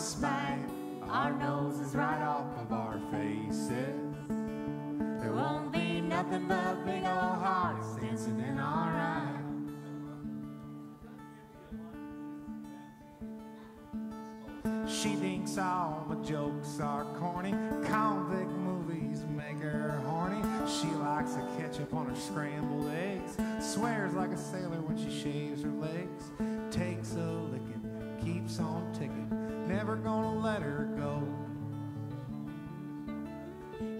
spite. Our noses right off of our faces. There won't be nothing but big old hearts dancing in our eyes. She thinks all my jokes are corny. Convict movies make her horny. She likes the ketchup on her scrambled eggs. Swears like a sailor when she shaves her legs. Takes a licking, keeps on ticking. Never gonna let her go.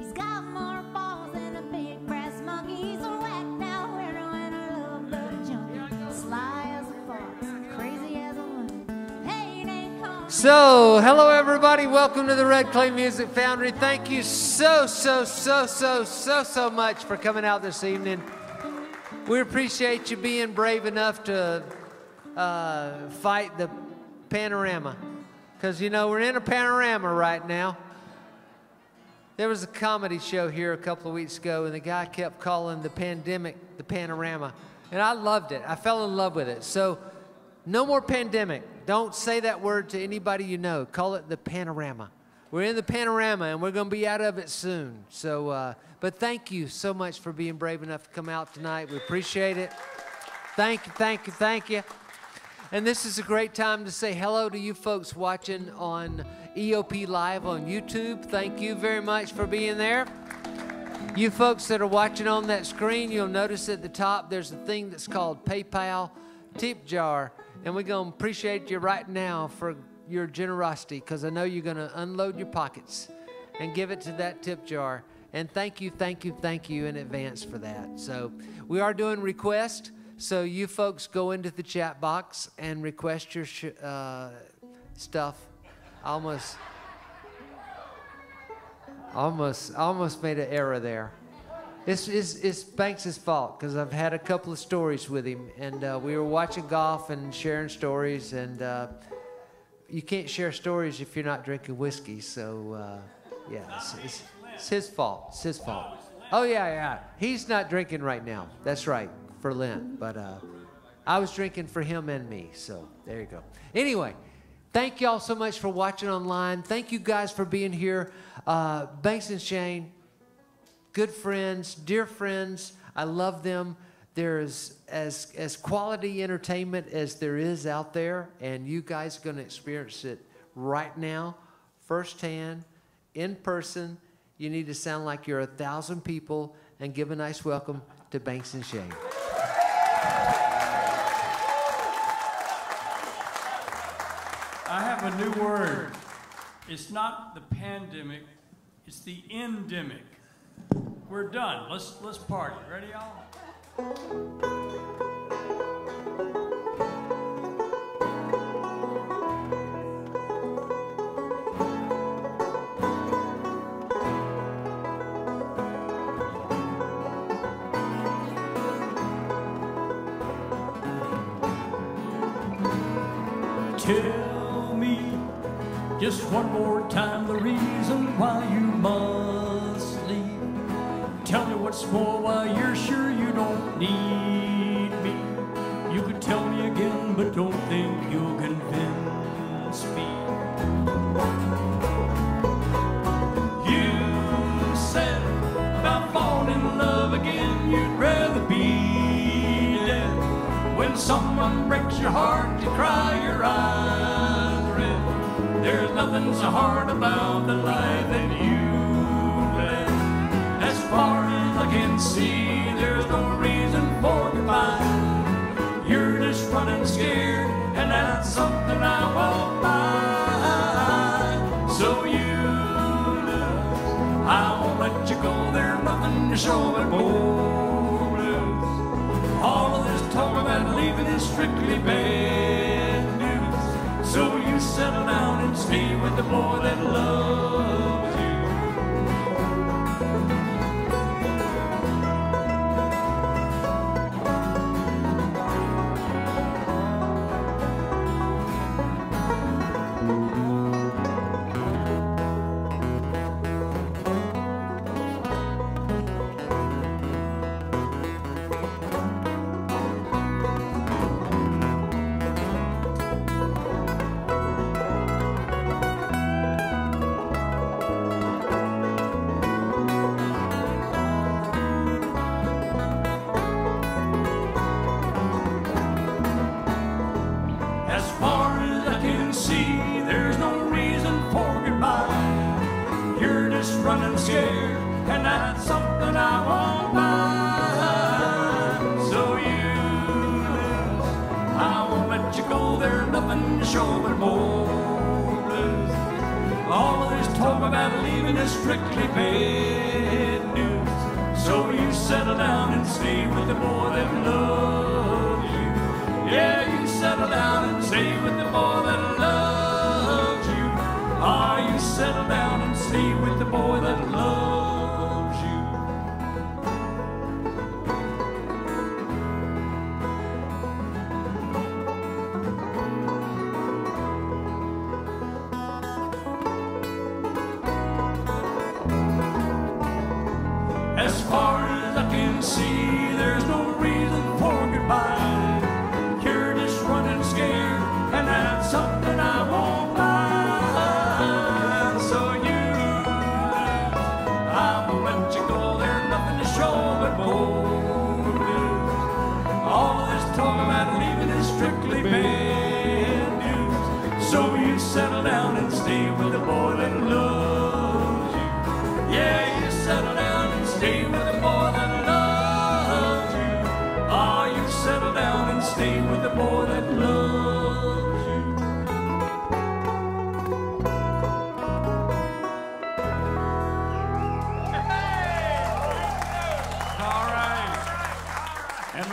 He's got more balls than a big brass monkey. He's a whacked out weirdo and a love love junkie. Sly as a fox, crazy as a loon. Hey, it ain't come. So, hello everybody. Welcome to the Red Clay Music Foundry. Thank you so, so, so, so, so, so much for coming out this evening. We appreciate you being brave enough to uh, fight the panorama. Because, you know, we're in a panorama right now. There was a comedy show here a couple of weeks ago, and the guy kept calling the pandemic the panorama. And I loved it. I fell in love with it. So, no more pandemic. Don't say that word to anybody you know. Call it the panorama. We're in the panorama and we're going to be out of it soon. So, uh, but thank you so much for being brave enough to come out tonight. We appreciate it. Thank you, thank you, thank you. And this is a great time to say hello to you folks watching on EOP Live on YouTube. Thank you very much for being there. You folks that are watching on that screen, you'll notice at the top there's a thing that's called PayPal tip jar. And we're going to appreciate you right now for your generosity because I know you're going to unload your pockets and give it to that tip jar. And thank you, thank you, thank you in advance for that. So we are doing request. So you folks go into the chat box and request your uh, stuff. Almost, almost, almost made an error there. It's, it's, it's Banks' fault because I've had a couple of stories with him, and uh, we were watching golf and sharing stories, and uh, you can't share stories if you're not drinking whiskey. So, uh, yeah, it's, it's, it's his fault. It's his fault. Oh yeah, yeah. He's not drinking right now. That's right for Lent, but uh, I was drinking for him and me. So there you go. Anyway. Thank y'all so much for watching online. Thank you guys for being here. Uh, Banks and Shane, good friends, dear friends. I love them. There's as as quality entertainment as there is out there, and you guys are going to experience it right now, firsthand, in person. You need to sound like you're a thousand people and give a nice welcome to Banks and Shane. I have a new word. It's not the pandemic, it's the endemic. We're done. Let's let's party. Ready, y'all? Me just one more time the reason why you must leave. Tell me what's more why you're sure you don't need me. You could tell me again, but don't think you'll convince me. You said about falling in love again, you'd rather be dead. When someone breaks your heart, you cry your eyes nothing so hard about the life that you led. As far as I can see, there's no reason for goodbye. You're just running scared, and that's something I won't buy. So you lose, I won't let you go. There's nothing to show but more blues. All of this talk about leaving is strictly bad. You settle down with the boy that loves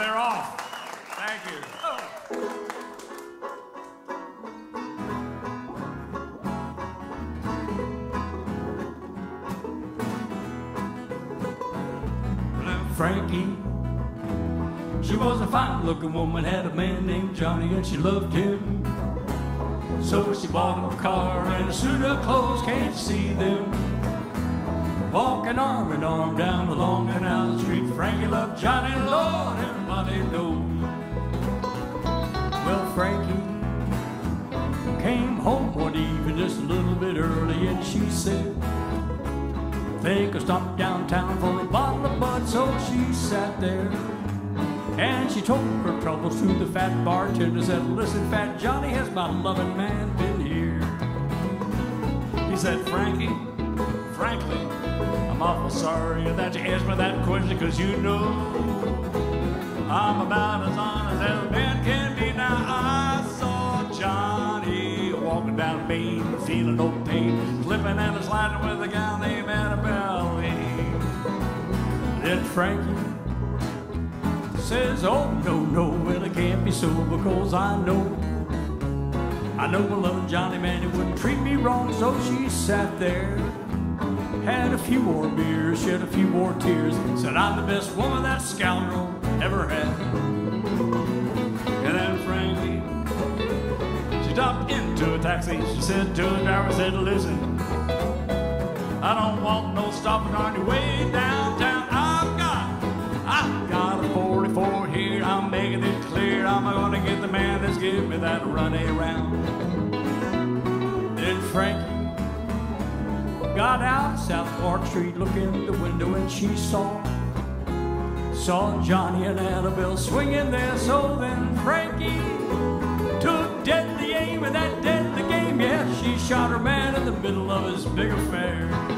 they're off. Thank you. Frankie. She was a fine looking woman, had a man named Johnny, and she loved him. So she bought him a car and a suit of clothes, can't see them? Walking arm in arm down the long canal street, Frankie loved Johnny, Lord, everybody knows. Well, Frankie came home one evening just a little bit early, and she said, Think I'll stop downtown for a bottle of Bud, so she sat there. And she told her troubles to the fat bartender, said, Listen, Fat Johnny, has my loving man been here? He said, Frankie, frankly, I'm awful sorry that you asked me that question, cause you know I'm about as honest as a man can be. Now I saw Johnny walking down Main, feeling no pain, slipping and sliding with a gal named Annabelle. Then Frankie says, Oh no, no, well it can't be so because I know. I know little Johnny man, he wouldn't treat me wrong, so she sat there. Had a few more beers, shed a few more tears. Said, I'm the best woman that scoundrel ever had. And then Frankie, she stopped into a taxi. She said to the driver, said, Listen, I don't want no stopping on your way downtown. I've got, I've got a 44 here. I'm making it clear. I'm gonna get the man that's giving me that run around. Then Frankie got out South Park Street, looked in the window, and she saw saw Johnny and Annabelle swinging there. So then Frankie took deadly aim in that deadly game. Yeah, she shot her man in the middle of his big affair.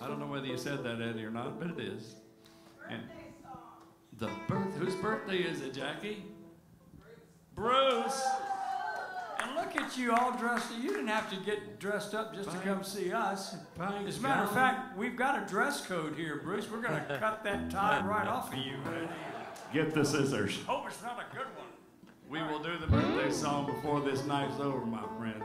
I don't know whether you said that, Eddie, or not, but it is. And the birth, whose birthday is it, Jackie? Bruce. And look Look at you all dressed. You didn't have to get dressed up just to come see us. Thank As a matter of fact, we've got a dress code here, Bruce. We're going to cut that tie right off of you. Get the scissors. Hope it's not a good one. We will do the birthday song before this night's over, my friend.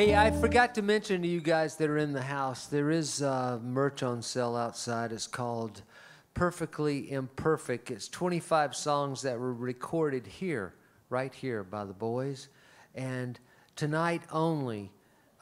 Hey, I forgot to mention to you guys that are in the house, there is uh, merch on sale outside. It's called Perfectly Imperfect. It's 25 songs that were recorded here, right here by the boys. And tonight only,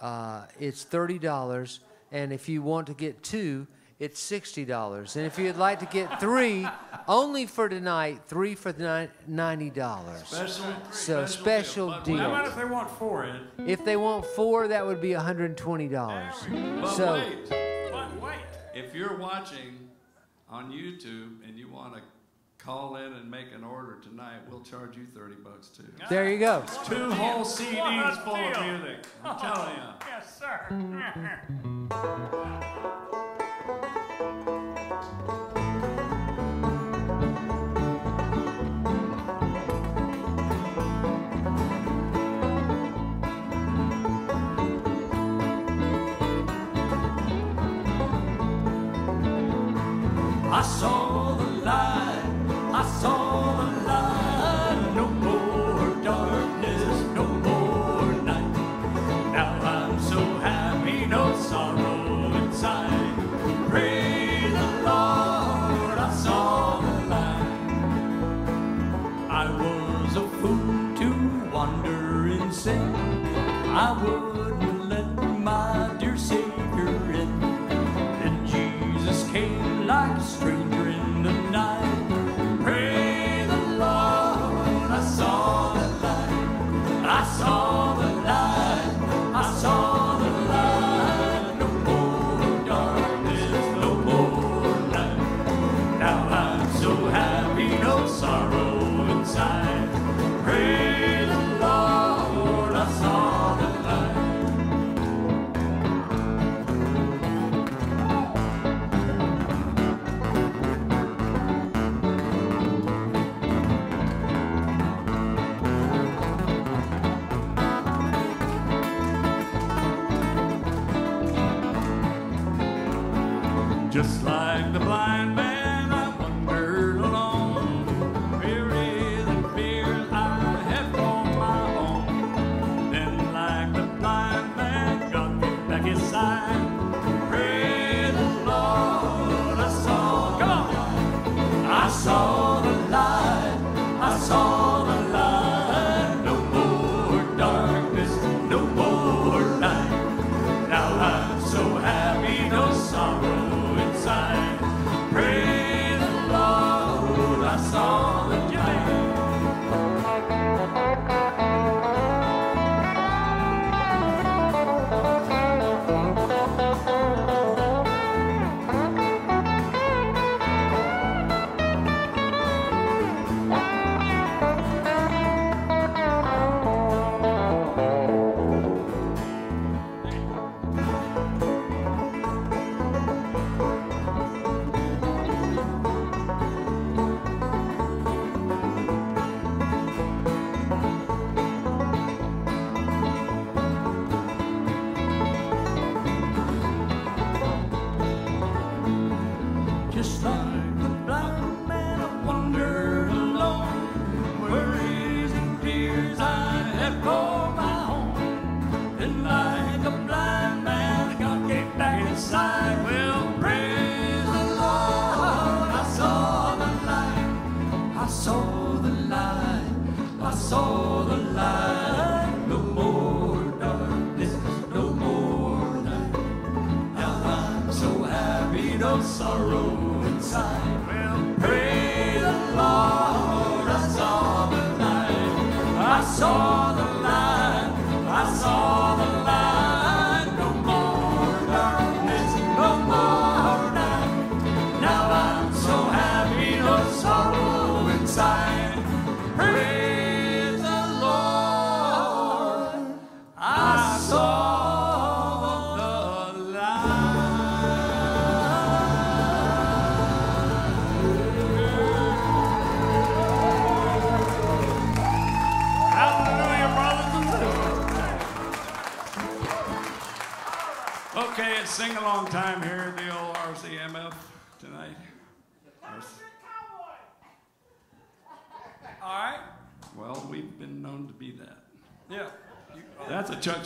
uh, it's $30. And if you want to get two, it's $60. And if you'd like to get three, only for tonight, three for the $90. Special. So special But- deal. How about if they want four, Ed? If they want four, that would be $120. But So, wait, But wait. if you're watching on YouTube and you want to call in and make an order tonight, we'll charge you 30 bucks too. there you go. Two whole CDs a full of deal. music. I'm telling you. Yes, sir.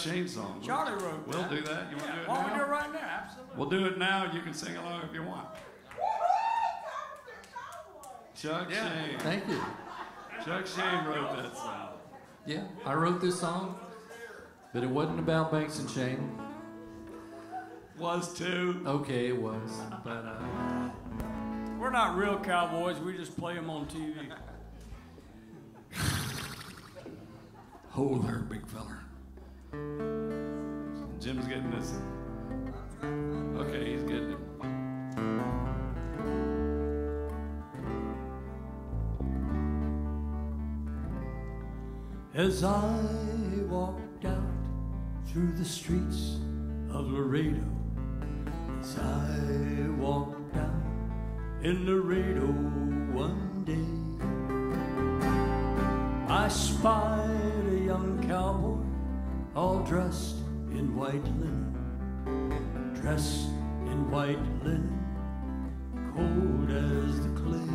Chainsaw. We'll, Charlie wrote We'll that. do that. You yeah. want to do it now? We'll do it right now. Absolutely. We'll do it now. You can sing along if you want. Chuck yeah. Shane. Thank you. Chuck Shane wrote that song. Yeah, I wrote this song, but it wasn't about Banks and Shane. Was too. Okay, it was. But uh, we're not real cowboys. We just play them on TV. Hold her, big feller. Jim's getting this. Okay, he's getting it. As I walked out through the streets of Laredo, as I walked out in Laredo one day, I spied a young cowboy all dressed in white linen, dressed in white linen, cold as the clay.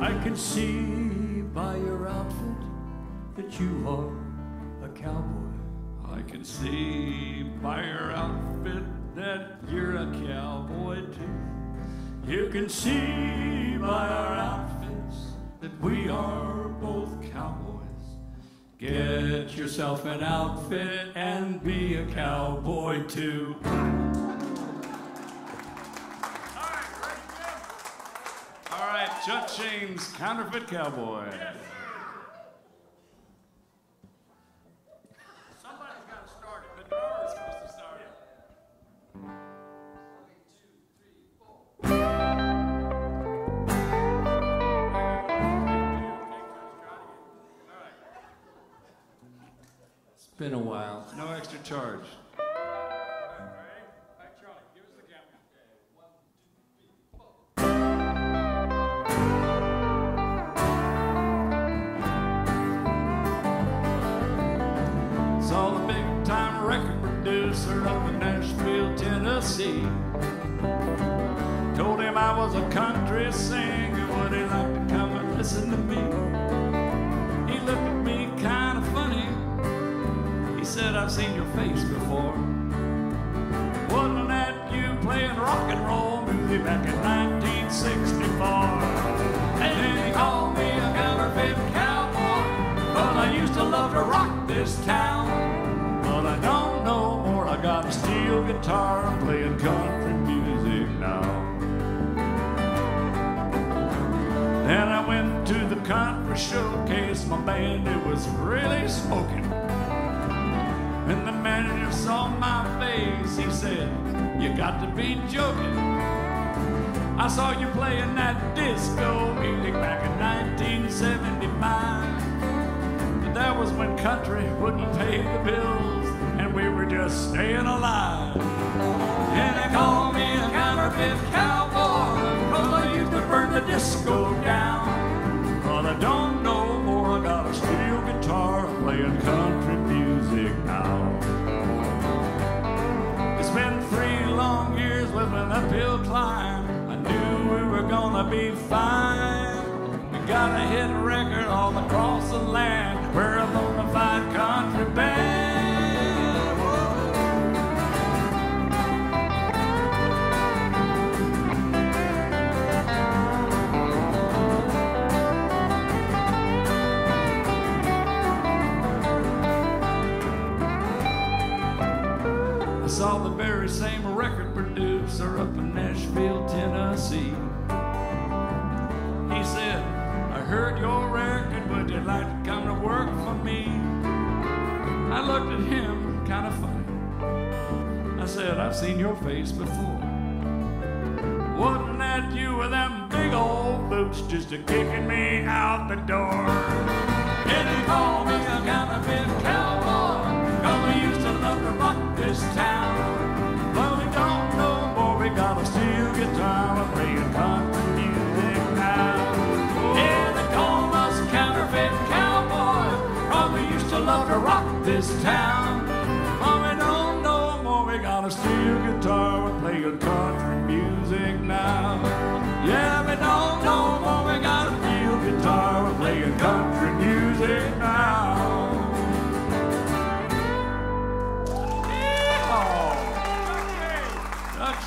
I can see by your outfit that you are a cowboy. I can see by your outfit that you're a cowboy too. You can see by our outfits that we are both cowboys. Get yourself an outfit and be a cowboy too. All right, Chuck James, Counterfeit Cowboy. Yes.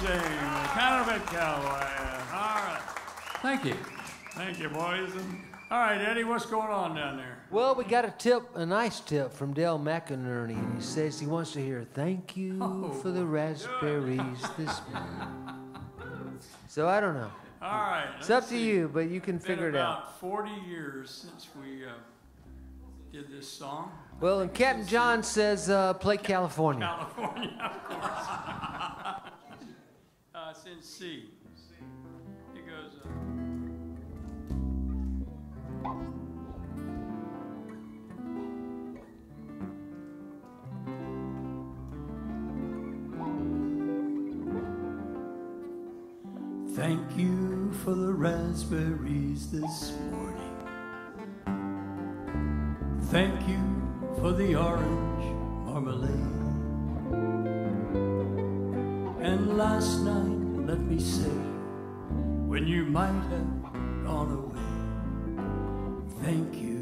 Touching, kind of cowboy. All right. Thank you. Thank you, boys. And, all right, Eddie, what's going on down there? Well, we got a tip, a nice tip from Dale McInerney, and he says he wants to hear "Thank you Oh, for the raspberries this morning." So I don't know. All right. It's let's up to you, but you can It's figure it out. about 40 years since we uh, did this song. Well, and Captain John says, uh, "Play California." California, of course. it's in C. Goes. Uh, Thank you for the raspberries this morning. Thank you for the orange marmalade. And last night, let me say, when you might have gone away, thank you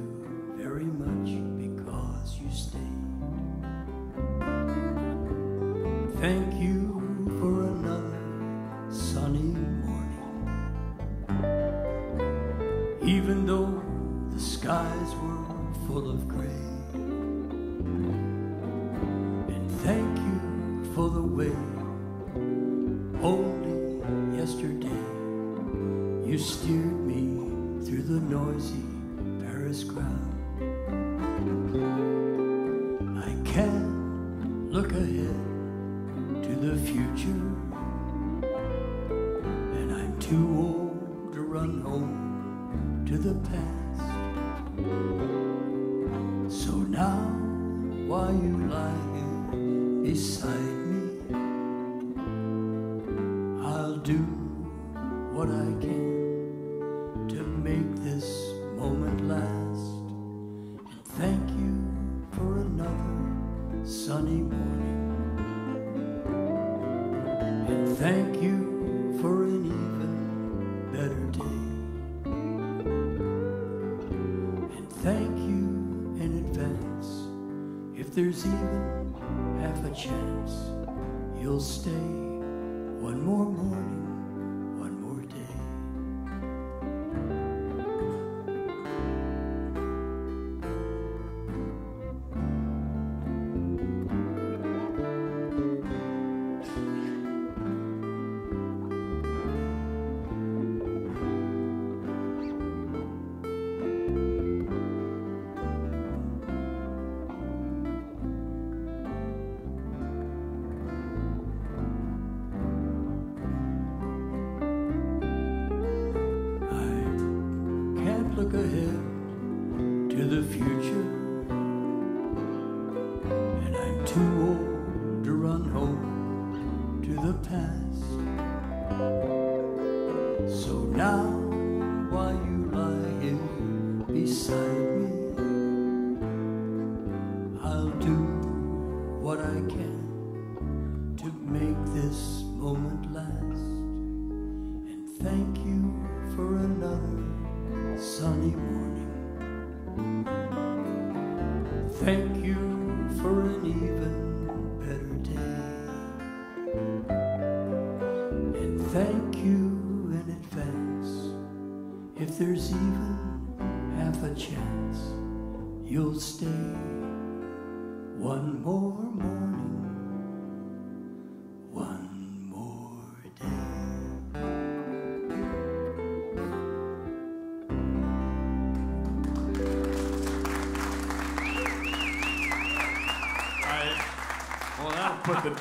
I can to make this moment last. And thank you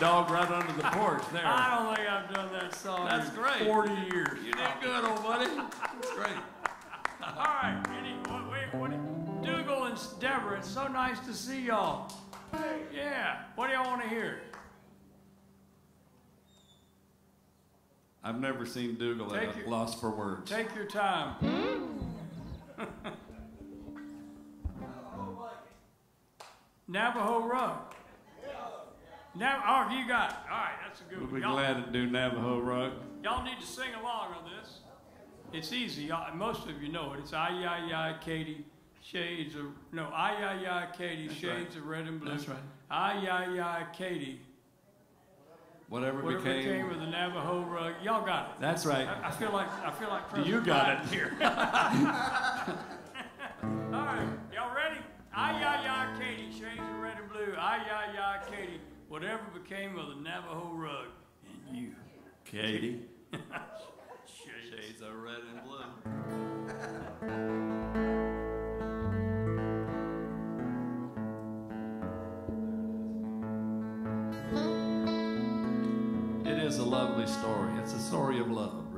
dog right under the porch there. I don't think I've done that song That's in great. 40 years. You did good, old buddy. That's great. All right, any, what, wait, what, Dougal and Deborah, it's so nice to see y'all. Yeah, what do y'all want to hear? I've never seen Dougal Take at your- a loss for words. Take your time. Navajo Rug. Now, oh, you got it. All right, that's a good We'll one. be Y'all- glad to do Navajo Rug. Y'all need to sing along on this. It's easy. Y'all, most of you know it. It's I, I, I, Katie, shades of, no, I, I, I, Katie, That's shades of red and blue. That's right. I, I, I, Katie, Whatever, whatever became. became of the Navajo rug. Y'all got it. That's right. I, I feel like, I feel like You got Biden's it. here. All right, y'all ready? I, I, I, Katie, shades of red and blue. I, I, I, Katie, whatever became of the Navajo rug. And you, Katie. shades. Shades of red and blue. It is a lovely story. It's a story of love,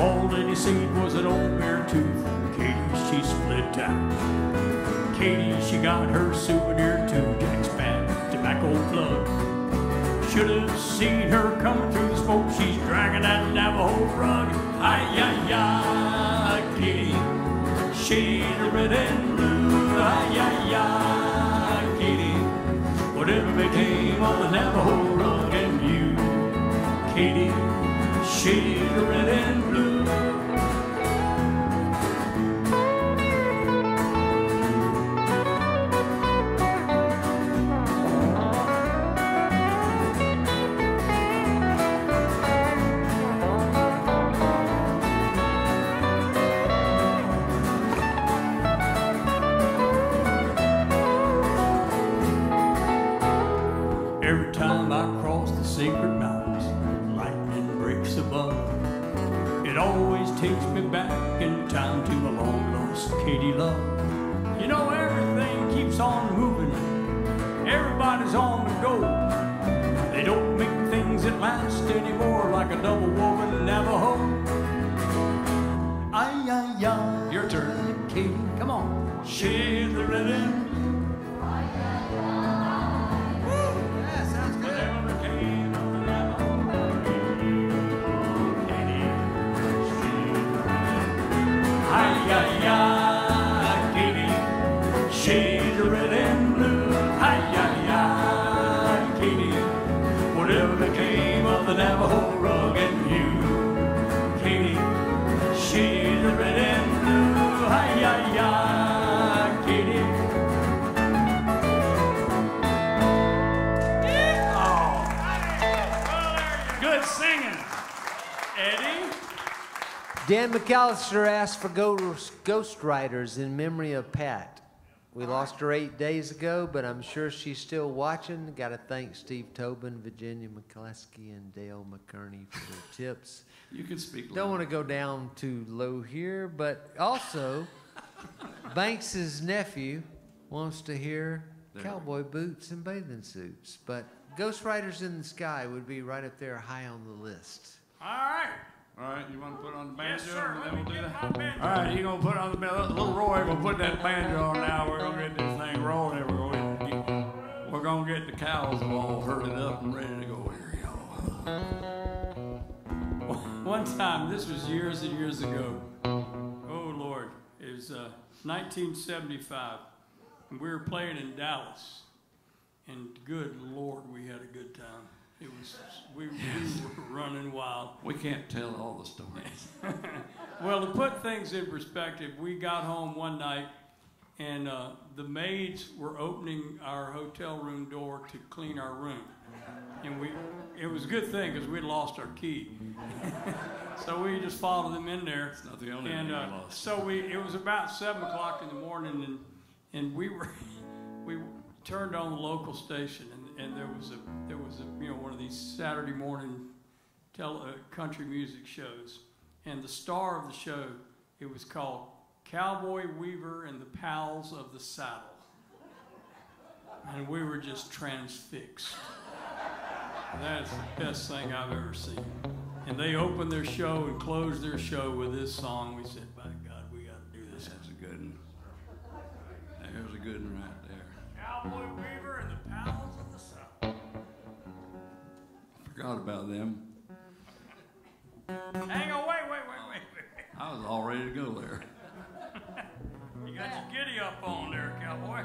All that he seen was an old bare tooth. Katie, she split out. Katie, she got her souvenir too, Jack's bad tobacco plug. Should have seen her coming through the smoke. She's dragging that Navajo rug. Ay, ay, ay, Katie, shade red and blue. Ay, ay, ay, Katie, whatever became of the Navajo rug and you, Katie, shade red and blue. Takes me back in time to a long lost Katie love. You know, everything keeps on moving, everybody's on the go. They don't make things that last anymore like a double woven Navajo. Ay, ay, ay. Your turn. Katie, come on. Shade the red Dan McAllister asked for ghost, ghost riders in memory of Pat. We lost her eight days ago, but I'm sure she's still watching. Got to thank Steve Tobin, Virginia McCluskey, and Dale McKerney for their tips. You can speak. Don't want to go down too low here, but also, Banks's nephew wants to hear There. cowboy boots and bathing suits. But Ghost Riders in the Sky would be right up there high on the list. All right. All right, you want to put on the banjo Yes, sir. and Let then me we'll do that? All right, you gonna put on the banjo. Little Roy gonna put that banjo on now. We're gonna get this thing rolling. We're gonna get, we're gonna get the cows all herded up and ready to go. Here. One time, this was years and years ago. Oh Lord, it was uh, 1975, and we were playing in Dallas. And good Lord, we had a good time. It was we, we were running wild. We can't tell all the stories. Well, to put things in perspective, we got home one night and uh, the maids were opening our hotel room door to clean our room. And we, it was a good thing because we'd lost our key. so we just followed them in there. It's not the only and uh, lost. so we, it was about seven o'clock in the morning, and and we were, we turned on the local station, and, and there was a there was a you know one of these Saturday morning, tele, uh, country music shows, and the star of the show, it was called Cowboy Weaver and the Pals of the Saddle, and we were just transfixed. That's the best thing I've ever seen. And they opened their show and closed their show with this song. We said, by God, we got to do this. That's a good one. There's a good one right there. Cowboy Weaver Forgot about them. Hang on, wait, wait, wait, wait, wait. I was all ready to go there. You got your giddy up on there, cowboy.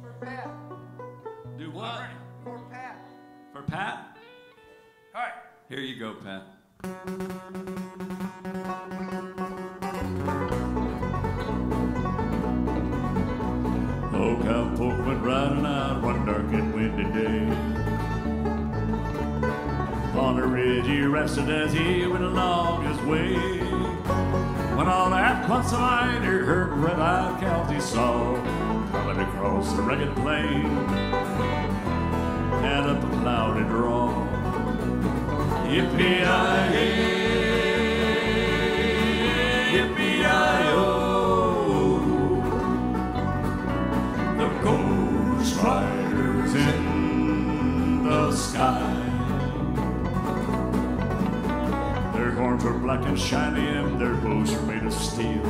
For Pat. Do All what? right. For Pat? All right. Here you go, Pat. Oh, cowpoke went riding out one dark and On a ridge he rested as he went along his way. When all at once a he heard red-eyed cows he saw coming across the rugged plain and up a cloudy draw. Yippee-yi-hey, yippee-yi-oh. The ghost riders in the sky. Horns were black and shiny and their bows were made of steel.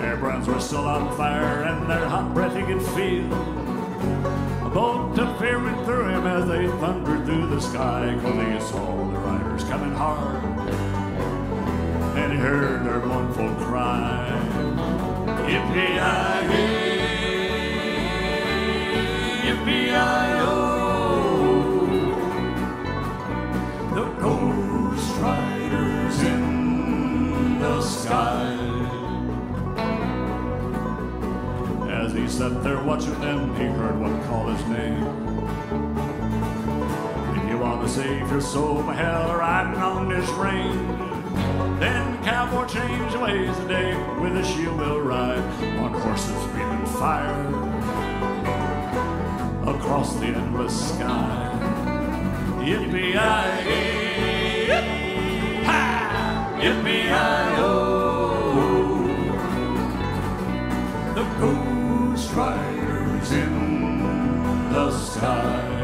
Their brands were still on fire and their hot breath he could feel. A bolt of fear went through him as they thundered through the sky, cause he saw the riders coming hard. And he heard their mournful cry, Yippee-yi-hey, yippee-yi-oh. Sky. As he sat there watching them, he heard one call his name. If you want to save your soul, my hell, riding on this range. Then cowboy change ways today, with a shield will ride on horses breathing fire across the endless sky. The ghost riders in the sky.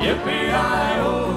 Yippee-yi-oh.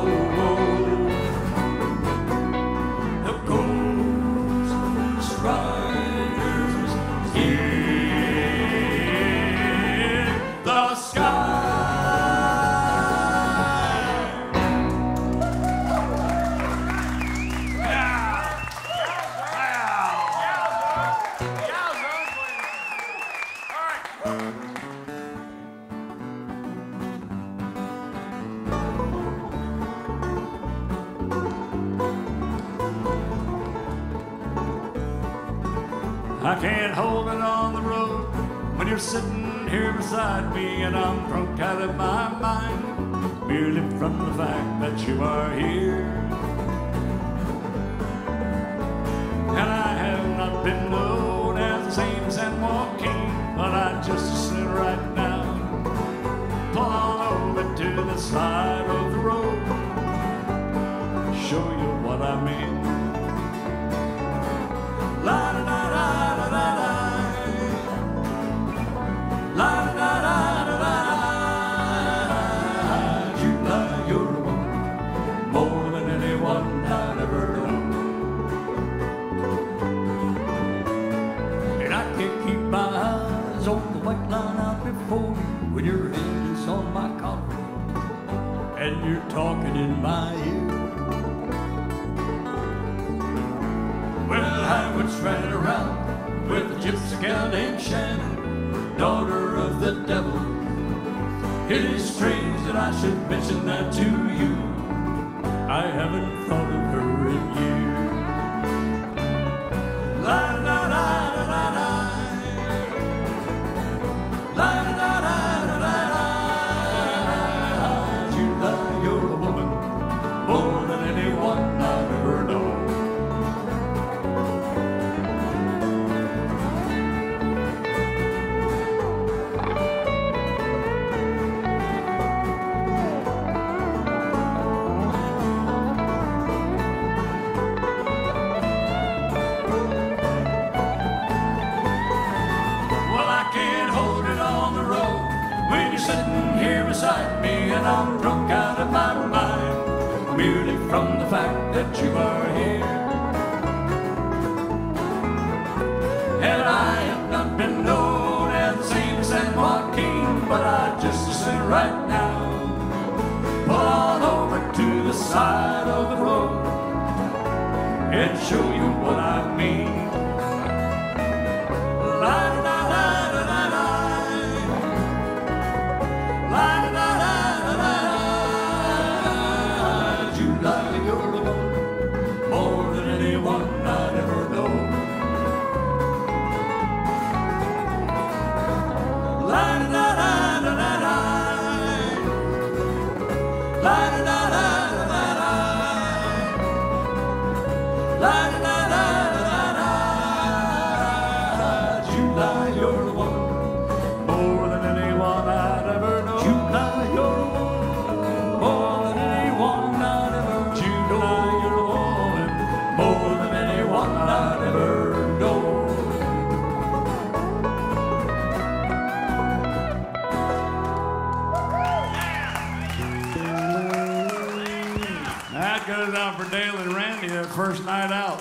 From the fact that you are here.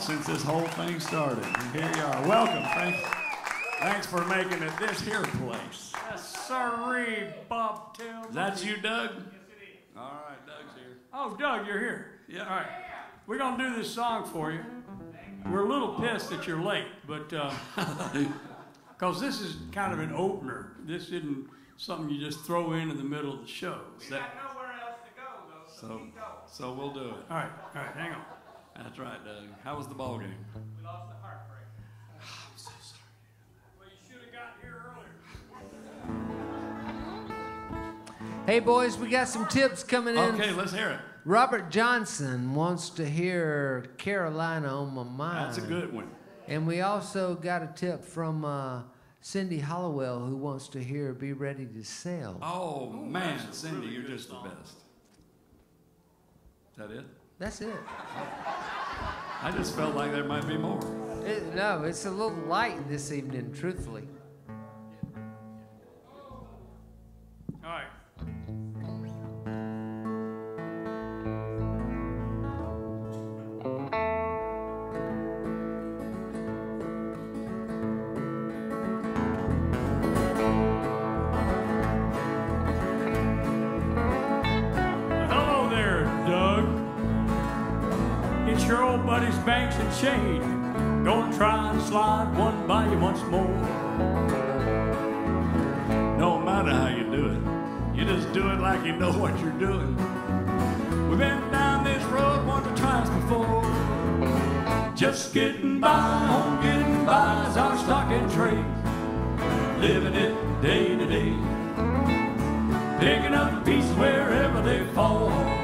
Since this whole thing started. And here you are. Welcome. Thanks, thanks for making it this here place. Yes, sirree, Bob Tell. Is that you, Doug? Yes, it is. All right, Doug's here. Oh, Doug, you're here. Yeah. All right. We're going to do this song for you. We're a little pissed that you're late, but uh, because this is kind of an opener. This isn't something you just throw in in the middle of the show. Is that- nowhere else to go, though, So, so we'll do it. all right, all right, hang on. That's right, Doug. How was the ball game? We lost the heartbreak. I'm so sorry. Well, you should have gotten here earlier. Hey, boys, we got some tips coming in. Okay, let's hear it. Robert Johnson wants to hear Carolina on my mind. That's a good one. And we also got a tip from uh, Cindy Hollowell who wants to hear Be Ready to Sail. Oh, man, Cindy, you're just the best. Is that it? That's it. I just felt like there might be more. It- No, it's a little light this evening, truthfully. Buddies Banks and Shane. Gonna try and slide one by you once more. No matter how you do it, you just do it like you know what you're doing. We've been down this road once or twice before. Just getting by, on getting by is our stock and trade. Living it day to day. Picking up the pieces wherever they fall.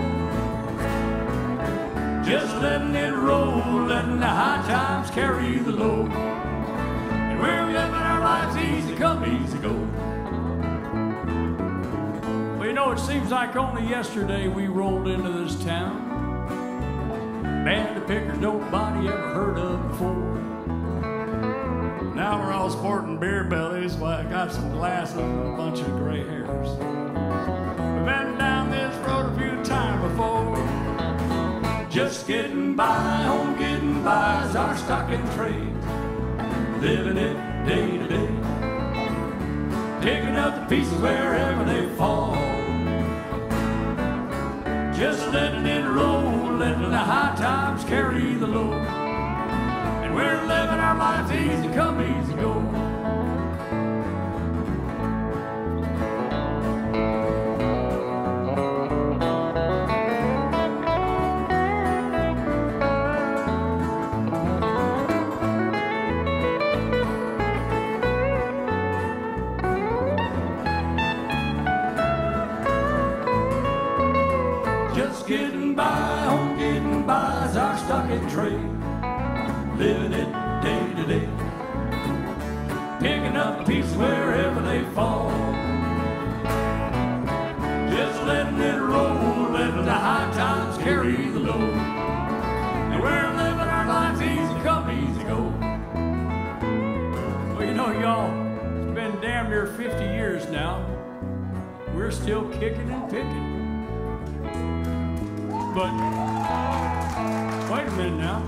Just letting it roll, letting the high times carry the load. And where we're living our lives easy come, easy go. Well, you know, it seems like only yesterday we rolled into this town. Band of pickers nobody ever heard of before. Now we're all sporting beer bellies. Well, I got some glasses and a bunch of gray hairs. Just getting by, home getting by is our stock and trade. Living it day to day. Picking up the pieces wherever they fall. Just letting it roll, letting the high times carry the low. And we're living our lives easy come, easy go. Getting by, home getting by is our stock and trade. Living it day to day. Picking up pieces wherever they fall. Just letting it roll, letting the high times carry the low. And we're living our lives easy come, easy go. Well, you know, y'all, it's been damn near 50 years now. We're still kicking and picking. But wait a minute now.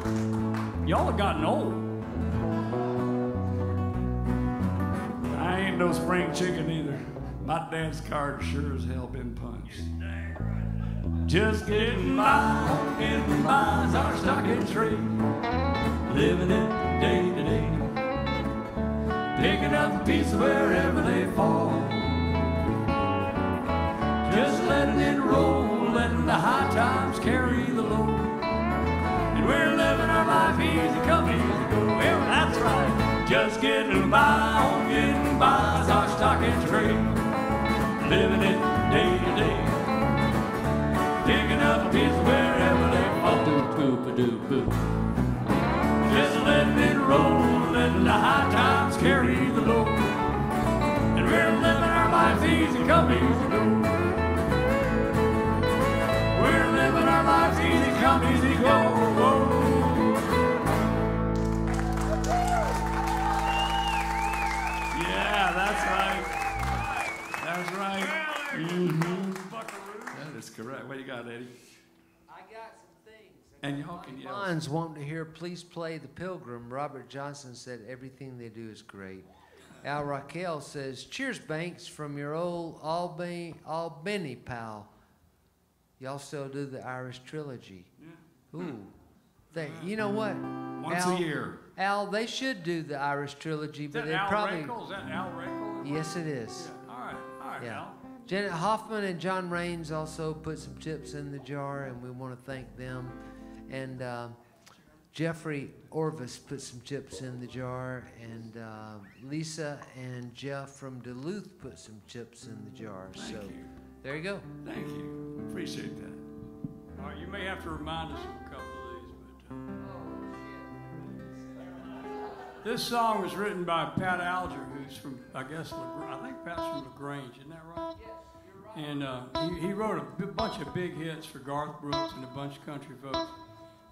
Y'all have gotten old. I ain't no spring chicken either. My dad's card sure as hell been punched. Just getting by, getting by is our stock and trade. Living it day to day. Picking up a piece of wherever they fall. Just letting it roll, letting the high times carry the low. And we're living our life easy come, easy go. Well, that's right. Just getting by, on getting by is our stock and trade. Living it day to day. Picking up a piece wherever they fall. Doo doo boo. Just letting it roll, letting the high times carry the low. And we're living our lives easy come, easy go. We're living our lives easy come, easy go. Yeah, that's right. That's right. Mm-hmm. That is correct. What you got, Eddie? I got some things. And y'all can yell. Bonds wanting to hear Please Play the Pilgrim. Robert Johnson said everything they do is great. Al Raquel says, Cheers, Banks, from your old Albany, Albany pal. Y'all still do the Irish trilogy. Yeah. Ooh. They, you know what? Once Al, a year. Al, they should do the Irish trilogy, Is but that they Al probably. Rakel? Is that Al Rakel? Yes, it is. Yeah. All right. All right, Yeah. Al. Janet Hoffman and John Raines also put some chips in the jar, and we want to thank them. And um, Jeffrey Orvis put some chips in the jar, and uh, Lisa and Jeff from Duluth put some chips in the jar. Thank so you. There you go. Thank you. Appreciate that. All right, you may have to remind us of a couple of these, but. Uh, this song was written by Pat Alger, who's from, I guess, LaGr- I think Pat's from LaGrange, isn't that right? Yes, you're right. And uh, he, he wrote a b- bunch of big hits for Garth Brooks and a bunch of country folks.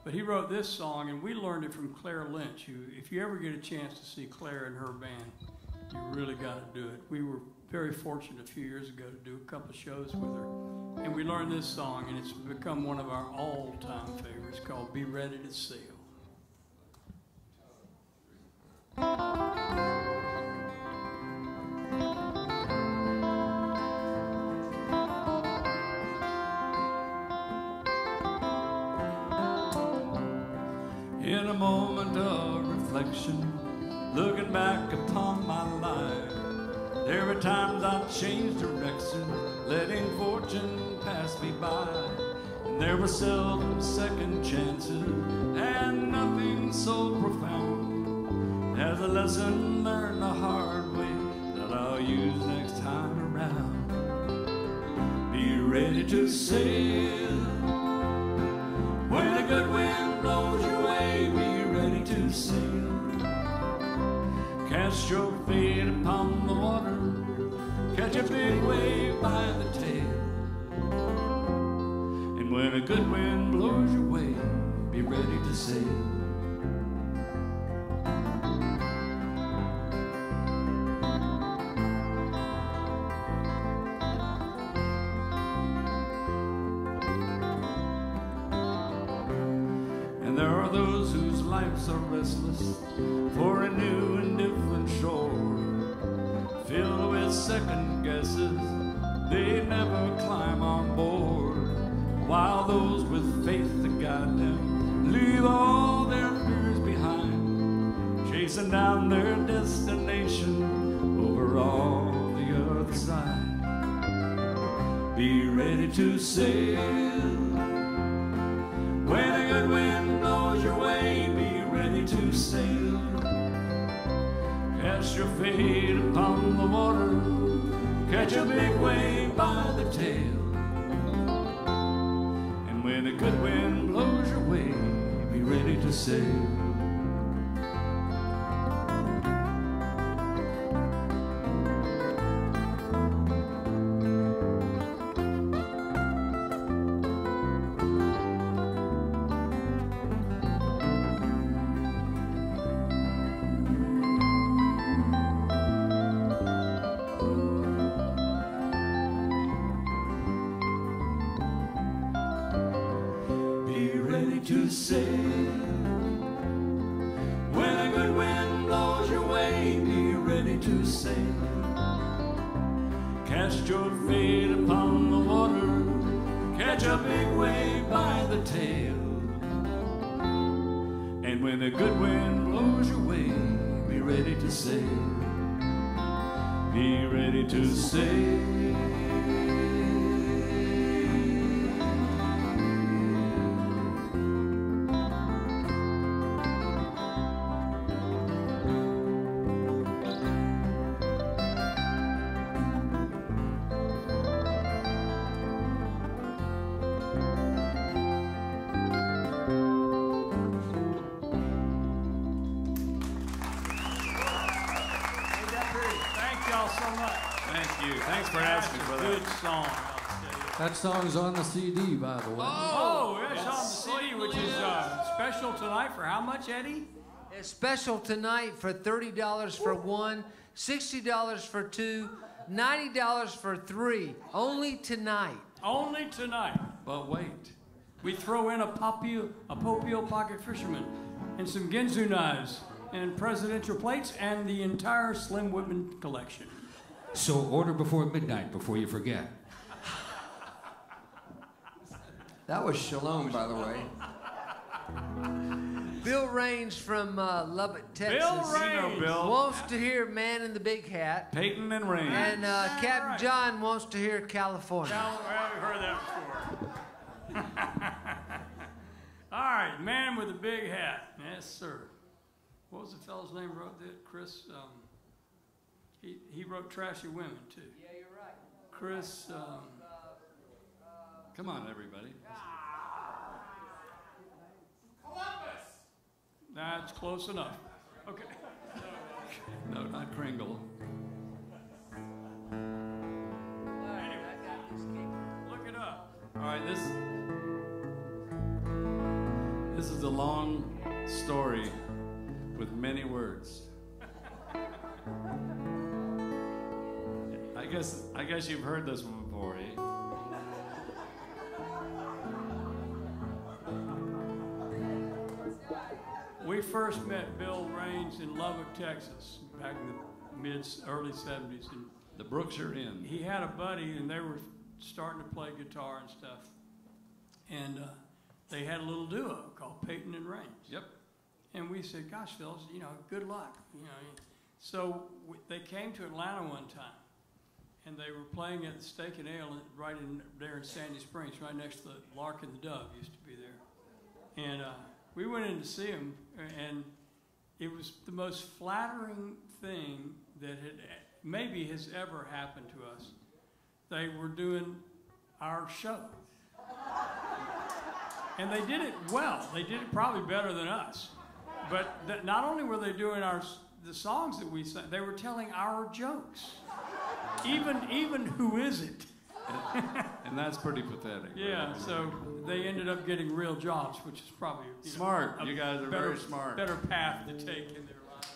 But he wrote this song, and we learned it from Claire Lynch, who, if you ever get a chance to see Claire and her band, you really got to do it. We were very fortunate a few years ago to do a couple shows with her, and we learned this song, and it's become one of our all-time favorites, called "Be Ready to Sail." In a moment of reflection, looking back upon my life, there were times I changed direction, letting fortune pass me by. And there were seldom second chances, and nothing so profound as a lesson learned the hard way that I'll use next time around. Be ready to sail. When the good wind blows your way, be ready to sail. Cast your feet upon the water, catch a big wave by the tail. And when a good wind blows your way, be ready to sail. Be ready to sail. When a good wind blows your way, be ready to sail. Cast your feet upon the water, catch a big wave by the tail. And when a good wind blows your way, be ready to sail. Catch a big wave by the tail. And when the good wind blows your way, be ready to sail. Be ready to sail. Good that. song. I'll tell you. That song's on the CD, by the way. Oh, it's on the CD, which is uh, special tonight for how much, Eddie? It's special tonight for $30 for one, $60 for two, $90 for three. Only tonight. Only tonight. But wait. We throw in a Popeil, a Popeil pocket fisherman, and some Ginsu knives, and presidential plates, and the entire Slim Whitman collection. So order before midnight before you forget. That was Shalom, by the way. Bill Raines from uh, Lubbock, Texas. Bill Raines. Bill. Wants to hear Man in the Big Hat. Peyton and Rain. And uh, Captain right. John wants to hear California. Now, well, we've heard that before. All right, man with a big hat. Yes, sir. What was the fellow's name wrote that? Chris. Um, he he wrote Trashy Women too. Yeah, you're right. Chris. Um, Come on, everybody. Columbus! that's close enough. Okay. No, not Kringle. Look it up. All right, this this is a long story with many words. Guess I guess you've heard this one before, eh? We first met Bill Raines in Lubbock, Texas, back in the mid early '70s, and The Brooks are in. he had a buddy, and they were starting to play guitar and stuff. And uh, they had a little duo called Peyton and Raines. Yep. And we said, "Gosh, fellas, you know, good luck." You know, so we, they came to Atlanta one time, and they were playing at the Steak and Ale right in there in Sandy Springs, right next to the Lark and the Dove used to be there. And uh, we went in to see them, and it was the most flattering thing that had maybe has ever happened to us. They were doing our show. And they did it well. They did it probably better than us. But not only were they doing our, the songs that we sang, they were telling our jokes. Even even who is it? And that's pretty pathetic. Yeah, so they ended up getting real jobs, which is probably you know, Smart. a You guys are better, very smart. Better path to take in their lives.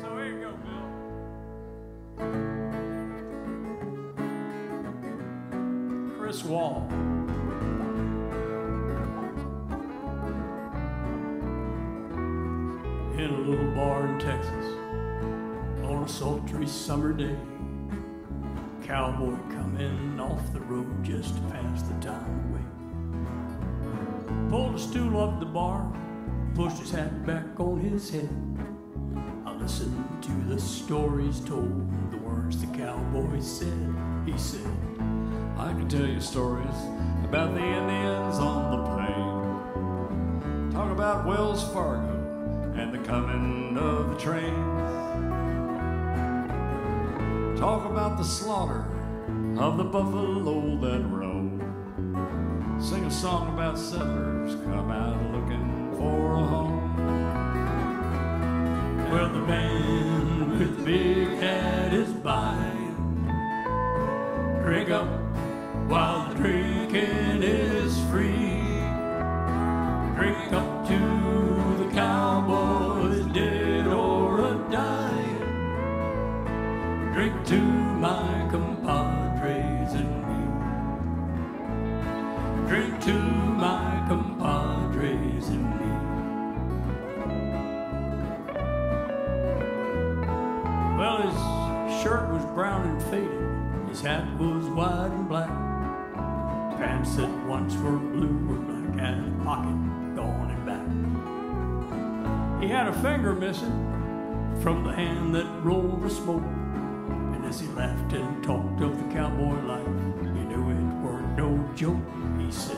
So here you go, Bill. Chris Wall. In a little bar in Texas, on a sultry summer day, cowboy coming off the road just to pass the time away. Pulled a stool up the bar, pushed his hat back on his head. I listened to the stories told, the words the cowboy said. He said, I can tell you stories about the Indians on the plain. Talk about Wells Fargo and the coming of the trains. Talk about the slaughter of the buffalo that roam. Sing a song about settlers come out looking for a home. Well, the man with the big hat is buying. Drink up while the drinking is finger missing from the hand that rolled the smoke. And as he laughed and talked of the cowboy life, you knew it weren't no joke. He said,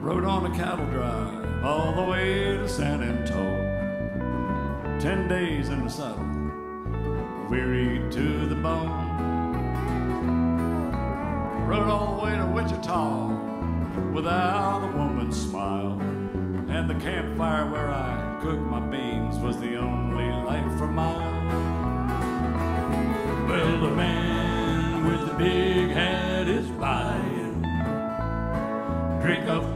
Rode on a cattle drive all the way to San Antonio. Ten days in the saddle, weary to the bone. Rode all the way to Wichita without a woman's smile. And the campfire where I cooked my beans was the only light for miles. Well, the man with the big hat is buying. Drink up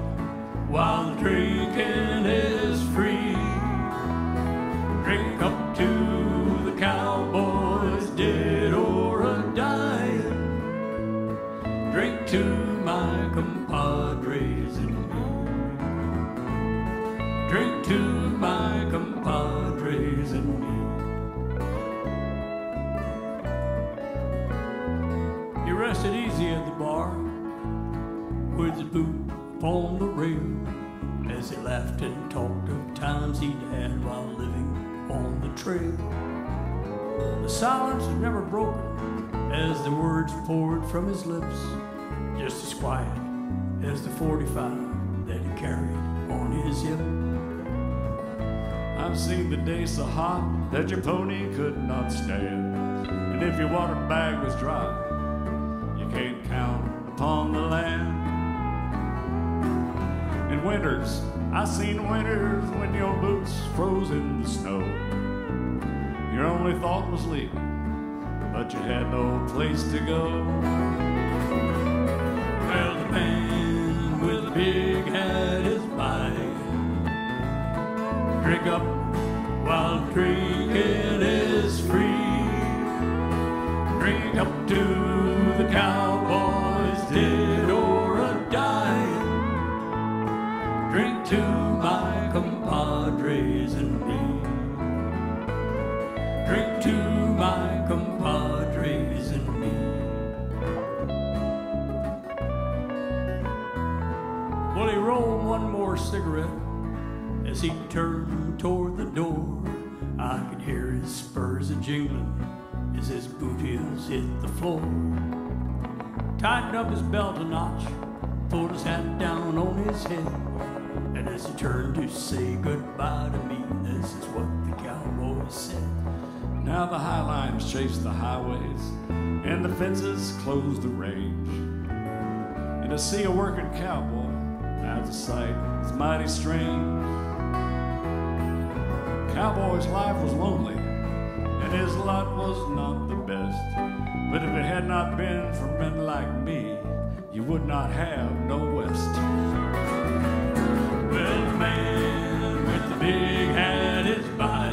from his lips, just as quiet as the 45 that he carried on his hip. I've seen the day so hot that your pony could not stand. And if your water bag was dry, you can't count upon the land. In winters, I've seen winters when your boots froze in the snow. Your only thought was leaving, but you had no place to go. Well, the man with the big hat is buying. Drink up while drinking is free. Drink up to the cowboys, I could hear his spurs a jingling as his boot heels hit the floor. Tightened up his belt a notch, pulled his hat down on his head, and as he turned to say goodbye to me, this is what the cowboy said. Now the high lines chase the highways, and the fences close the range. And to see a working cowboy, that's a sight that's mighty strange. Cowboy's life was lonely, and his lot was not the best. But if it had not been for men like me, you would not have no West. Well, the man with the big hat is by.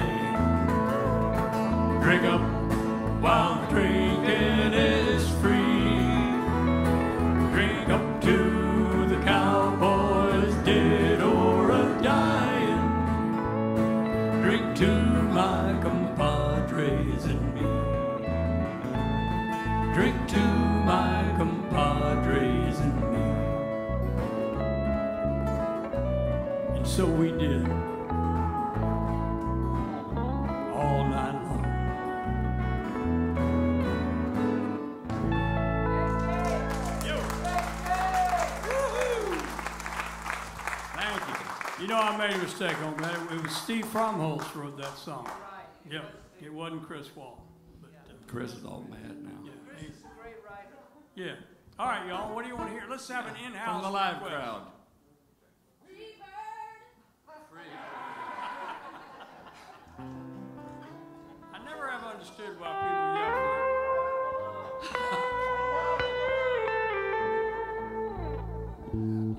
Drink up mistake on that. It was Steve Fromholz wrote that song. Right. Yep. It wasn't Chris Wall. But, uh, Chris is all mad now. yeah. he- Yeah. All right, y'all. What do you want to hear? Let's have an in-house From the live request. crowd. I never have understood why people yell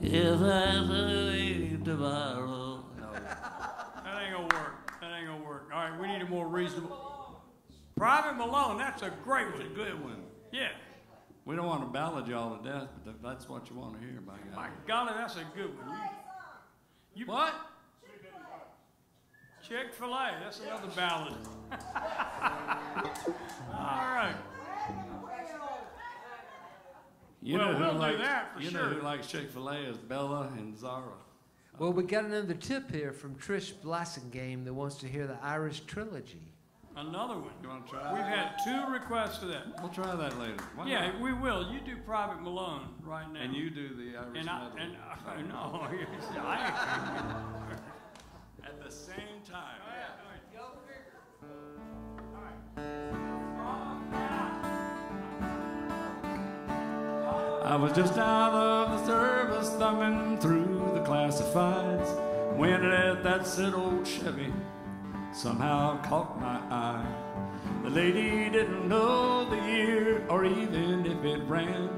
If I leave tomorrow. for it. That ain't gonna work. That ain't gonna work. All right, we need a more reasonable. Private Malone. That's a great one. It's a good one. Yeah. We don't want to ballad y'all to death, but that's what you want to hear, by God. My golly, that's a good one. You, you What? Chick Fil A. That's another ballad. All right. You Well, know who we'll do likes, that for You know who likes Chick Fil A is Bella and Zara. Well, we got another tip here from Trish Blassingame that wants to hear the Irish trilogy. Another one. You want to try? We've had two requests for that. We'll try that later. Why Yeah, not? we will. You do Private Malone right now. And you do the Irish and I medley. and I no, I, At the same time. I was just out of the service thumbing through the classifieds when it had that said old Chevy somehow caught my eye. The lady didn't know the year or even if it ran,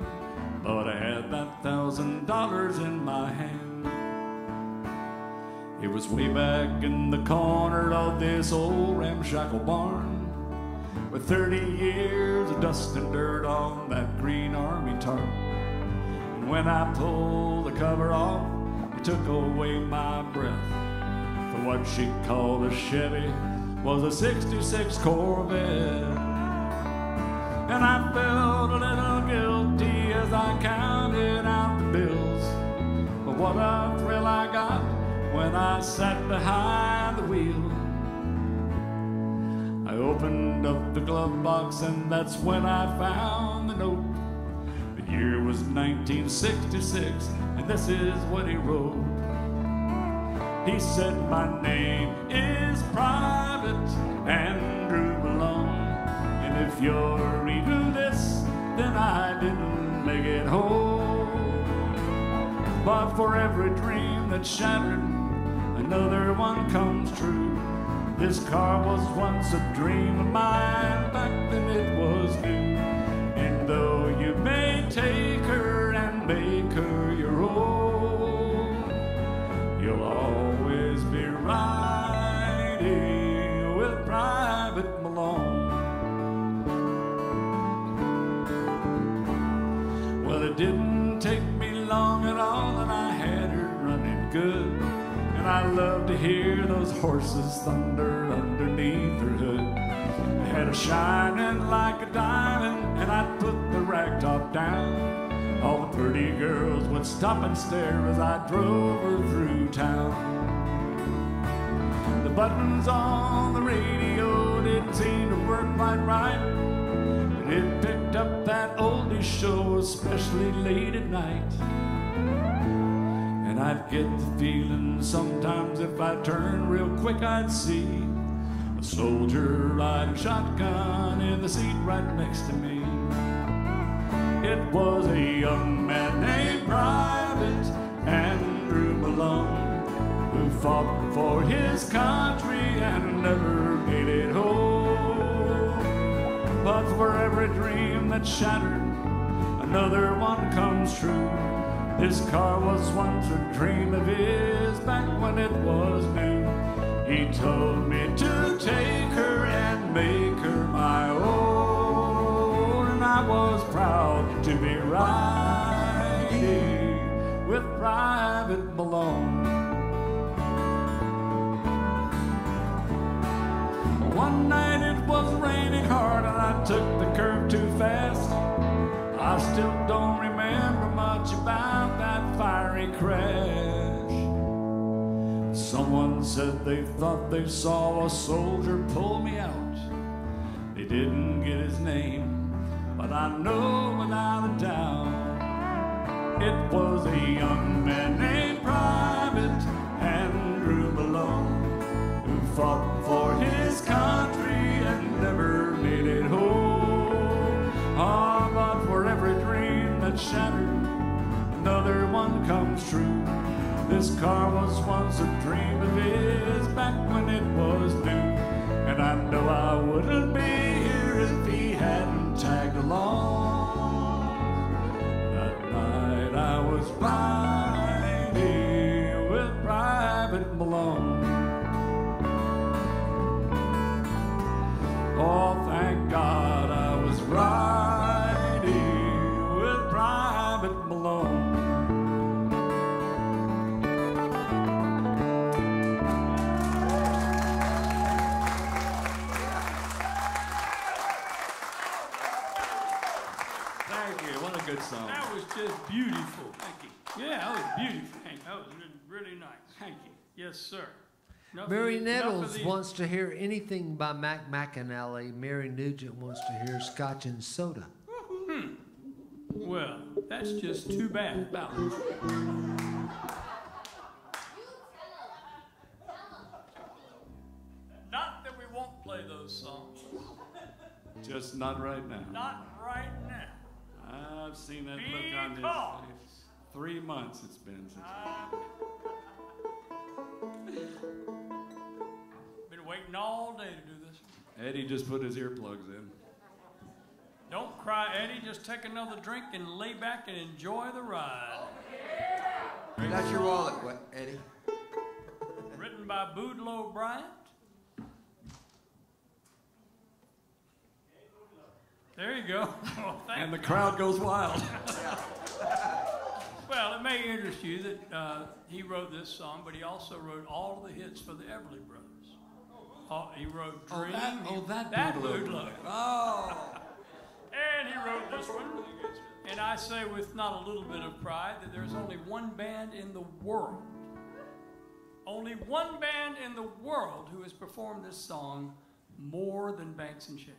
but I had that thousand dollars in my hand. It was way back in the corner of this old ramshackle barn with 30 years of dust and dirt on that green army tarp. And when I pulled the cover off, it took away my breath. For what she called a Chevy was a 66 Corvette. And I felt a little guilty as I counted out the bills. But what a thrill I got when I sat behind the wheel. I opened up the glove box and that's when I found the note. Year was 1966 and this is what he wrote. He said, My name is Private Andrew Malone. And if you're reading this, then I didn't make it home. But for every dream that's shattered, another one comes true. This car was once a dream of mine, back then it was new. Take her and make her your own, you'll always be riding with Private Malone. Well, it didn't take me long at all, and I had her running good. And I love to hear those horses thunder underneath her hood. Had her shining like a diamond, and I'd put the rag top down. All the pretty girls would stop and stare as I drove her through town. The buttons on the radio didn't seem to work quite right. But it picked up that oldies show, especially late at night. And I'd get the feeling sometimes if I turned real quick, I'd see Soldier riding shotgun in the seat right next to me. It was a young man named Private Andrew Malone who fought for his country and never made it home. But for every dream that's shattered, another one comes true. This car was once a dream of his back when it was new. He told me to take her and make her my own, and I was proud to be riding with Private Malone. One night it was raining hard and I took the curve too fast. I still don't remember much about that fiery crash. Someone said they thought they saw a soldier pull me out. They didn't get his name, but I know without a doubt it was a young man named Private Andrew Malone who fought for his country and never made it home. Ah, but for every dream that's shattered, another one comes true. This car was once a dream of his back when it was new. And I know I wouldn't be here if he hadn't tagged along. That night I was riding with Private Malone. Oh, thank God I was riding good song. That was just beautiful. Thank you. Yeah, that was beautiful. Thank That was really nice. Thank you. Yes, sir. Enough Mary of the- enough of Nettles wants to hear anything by Mac McAnally. Mary Nugent wants to hear Scotch and Soda. Hmm. Well, that's just too bad about it. Not that we won't play those songs. Just not right now. Not right now. I've seen that look on his face. Three months it's been since. Ah. Been waiting all day to do this. Eddie just put his earplugs in. Don't cry, Eddie. Just take another drink and lay back and enjoy the ride. That's your wallet, what, Eddie? Written by Boudleaux Bryant. There you go. Well, And the crowd goes wild. Well, it may interest you that uh, he wrote this song, but he also wrote all of the hits for the Everly Brothers. Oh, he wrote Dream. Oh, Dream. that- oh, that that. Oh. And he wrote this one. And I say with not a little bit of pride that there's only one band in the world, only one band in the world who has performed this song more than Banks and Shane.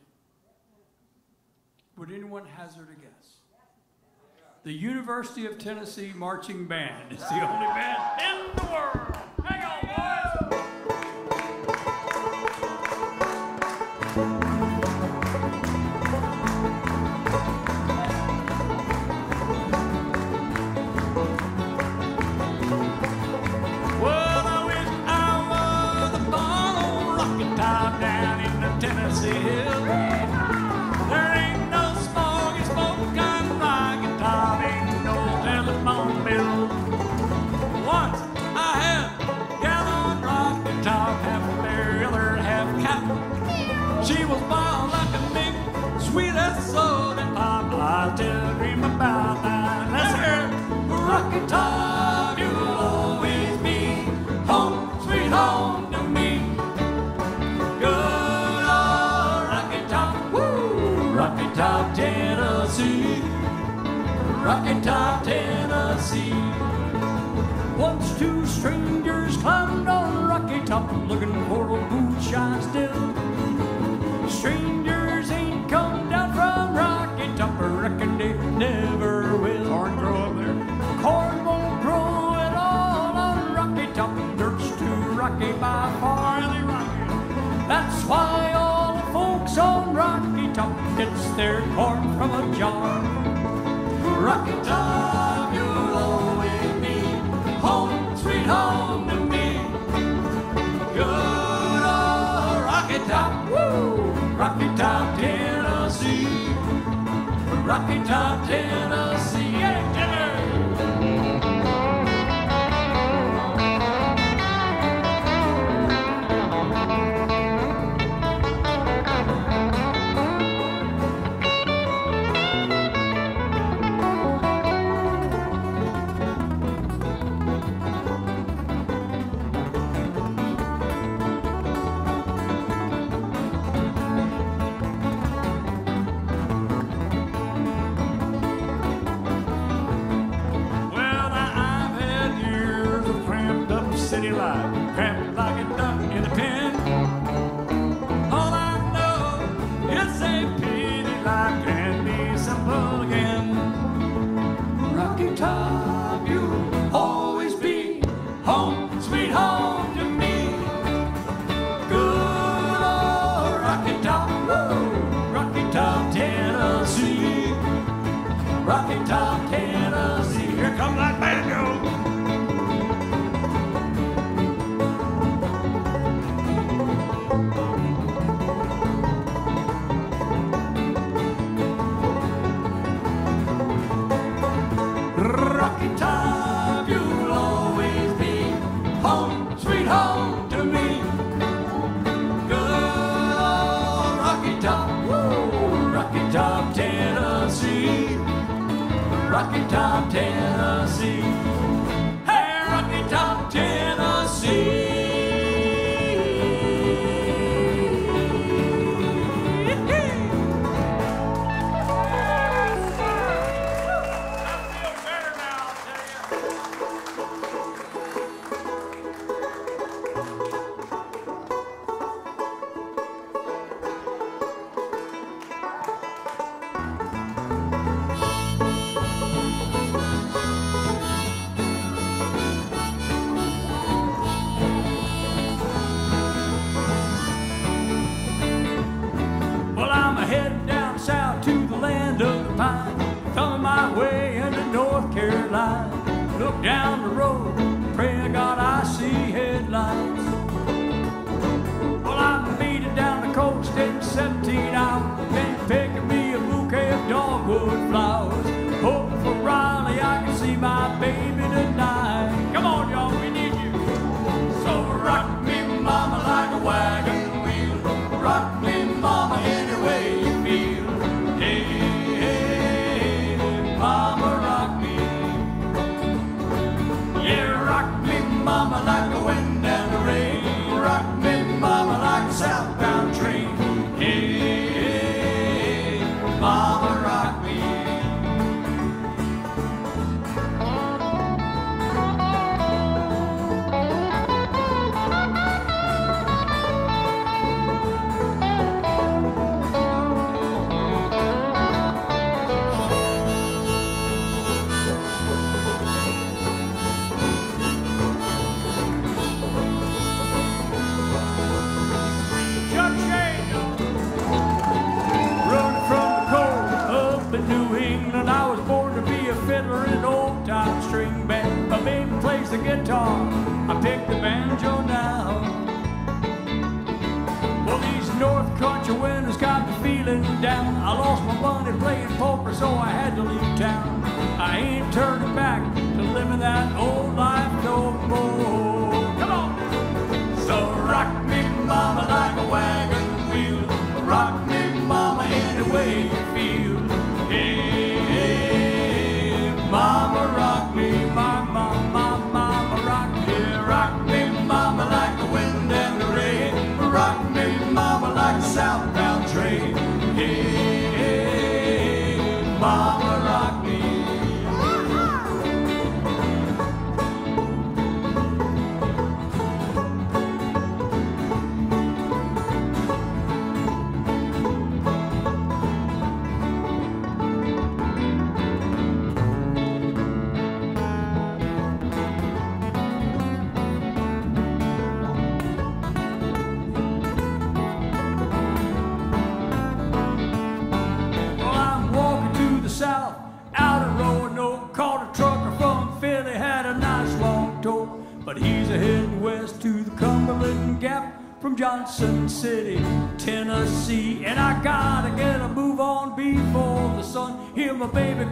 Would anyone hazard a guess? The University of Tennessee Marching Band is the only band in the world. Hang on, boys. Top, Tennessee. Once two strangers climbed on Rocky Top looking for a moonshine still. Strangers ain't come down from Rocky Top, I reckon they never will. Corn grow up there. Corn won't grow at all on Rocky Top. Dirt's too rocky by far. That's why all the folks on Rocky Top gets their corn from a jar. Rocky Top, Tennessee.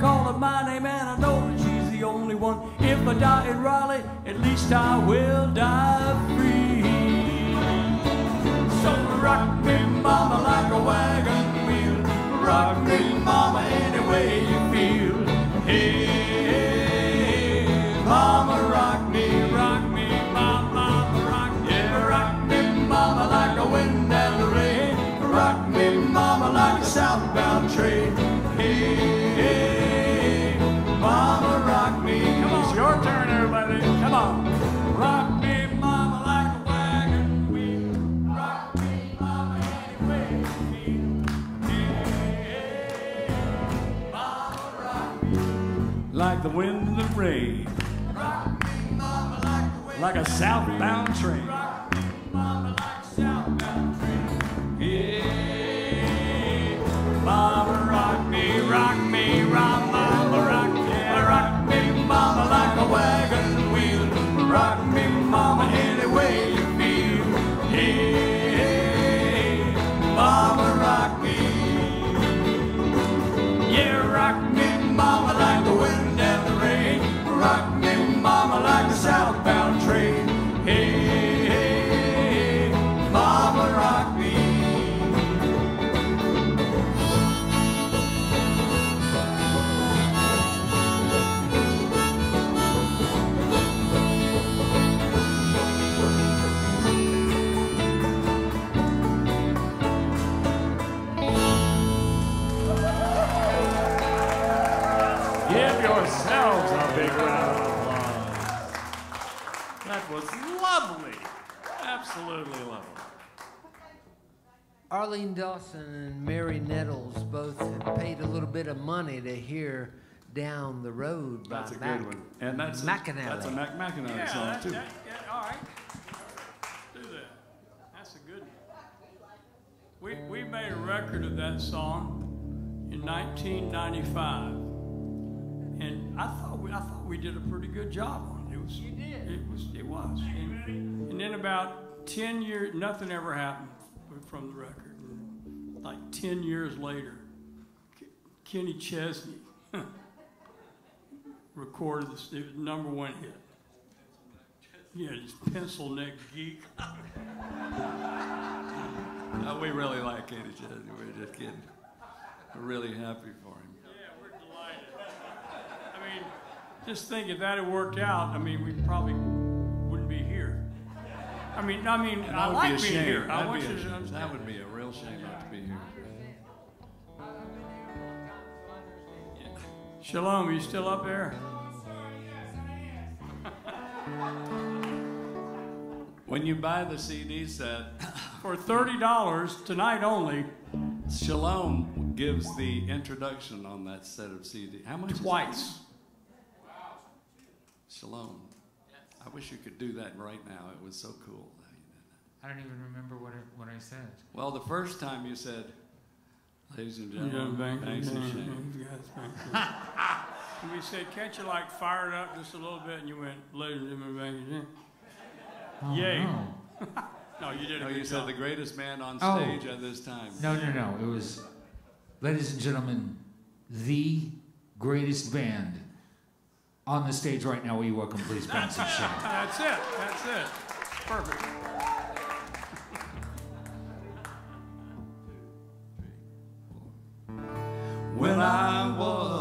Calling my name, and I know that she's the only one. If I die in Raleigh, at least I will die like a southbound train. Arlene Dawson and Mary Nettles both have paid a little bit of money to hear Down the Road by That's a Mac- good one. And that's a, McAnally. that's a Mac McAnally Yeah, song that, too. that, yeah, all right. Do that. That's a good one. We, we made a record of that song in 1995. And I thought we, I thought we did a pretty good job on it. It was, you did. It was, it was. And, and then about 10 years, nothing ever happened from the record. And like 10 years later, K- Kenny Chesney recorded this number one hit. Yeah, just pencil neck geek. Uh, we really like Kenny Chesney. We're just kidding. We're really happy for him. Yeah, we're delighted. I mean, just think if that had worked out, I mean, we probably wouldn't be here. I mean, I mean, And I that would like be a being shame. here. I That'd want be you a- to understand. that would be a real shame not to be here. Shalom, are you still up there? When you buy the CD set, For thirty dollars tonight only, Shalom gives the introduction on that set of CD. How much? is it? twice. Shalom. I wish you could do that right now. It was so cool. how you did that. I don't even remember what I, what I said. Well, the first time you said, "Ladies and gentlemen, thank thanks you. and shame." Yes, thank you. And we said, can't you like fire it up just a little bit? And you went, ladies and gentlemen, thank you. Oh, Yay. No. No, you did a No, you said the greatest man on Oh. stage at this time. no, no, no. It was, ladies and gentlemen, the greatest band on the stage right now. Will you welcome, please, Benson Shea? That's it. That's it. Perfect. When I was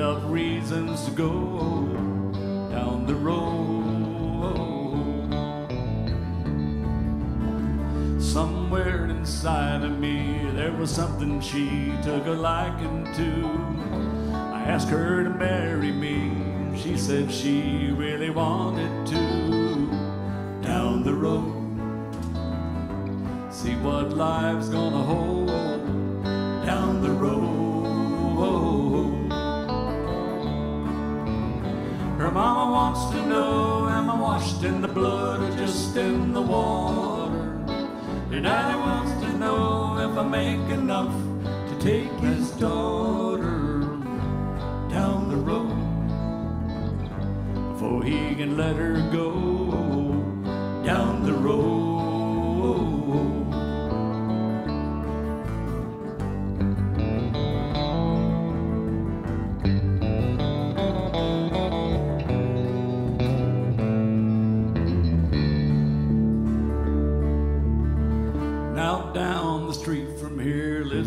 Up reasons to go down the road. Somewhere inside of me, there was something she took a liking to. I asked her to marry me. She said she really wanted to. Down the road, see what life's gonna hold. Down the road. Her mama wants to know am I washed in the blood or just in the water? Your daddy wants to know if I make enough to take his daughter down the road before he can let her go down the road.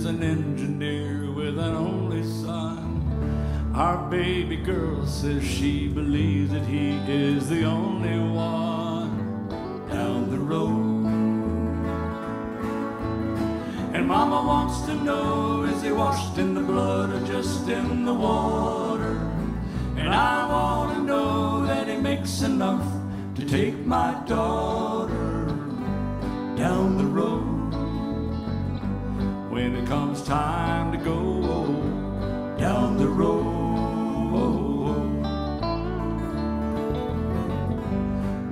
Lives an engineer with an only son. Our baby girl says she believes that he is the only one down the road. And mama wants to know is he washed in the blood or just in the water? And I want to know that he makes enough to take my daughter down the road when it comes time to go down the road.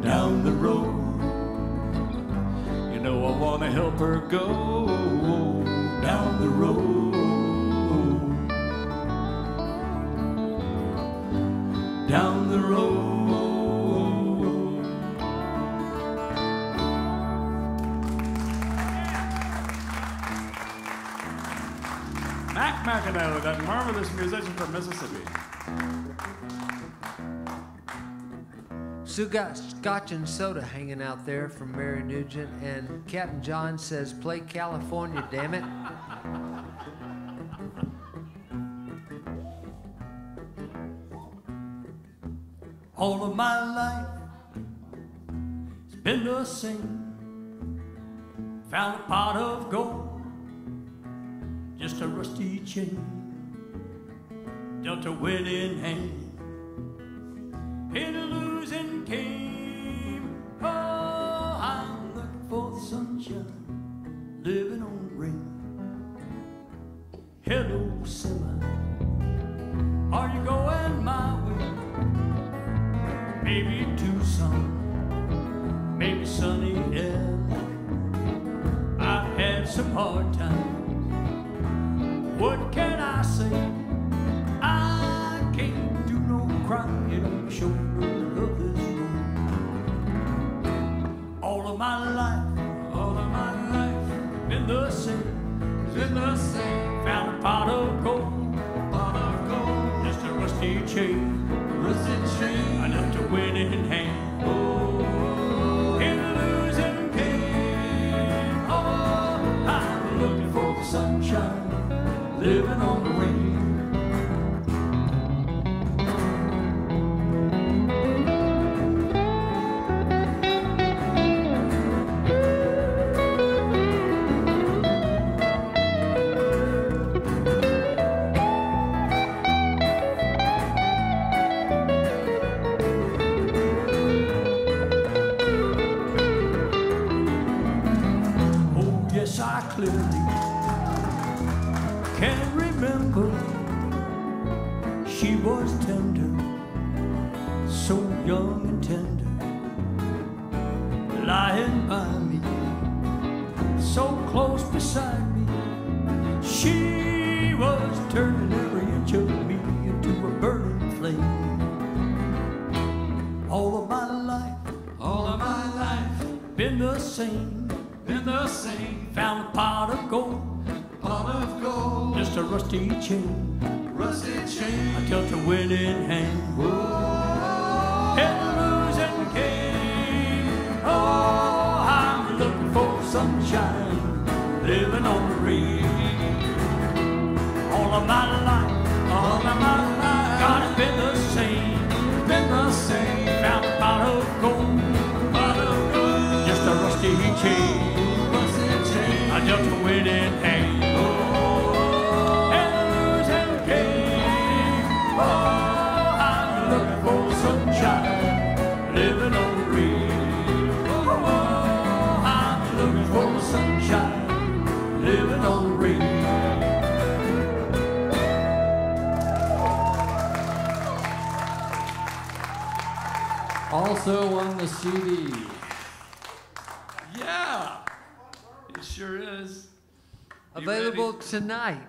Down the road, you know I want to help her go down the road. Down the road. That marvelous musician from Mississippi. Sue got scotch and soda hanging out there from Mary Nugent, and Captain John says, "Play California, damn it." All of my life it's been the same. Found a pot of gold, just a rusty chain, dealt a winning hand. Hit a losing game. Oh, I'm looking for the sunshine, living on rain. Hello, summer, are you going my way? Maybe Tucson, maybe sunny LA. I've had some hard times. What can I say? Do no. All of my life, all of my life, the the. Found a pot of gold, pot of gold, just a rusty chain, rusty chain, enough to win in hand. Oh, in losing game. Oh, I'm looking for the sunshine, living on the rain. Beside me. She was turning every inch of me into a burning flame. All of my life, all of my life, been the same, been the same. Found a pot of gold, pot of gold, just a rusty chain, rusty chain. I dealt a winning hand. Whoa, and losing game. Oh, I'm looking for sunshine, living on the rain. All of my life, all of my life, God has been the same, been the same. Found a pot of gold, pot of gold, just a rusty chain, rusty chain. I dealt a Also on the CD. Yeah, it sure is. You Available ready? tonight.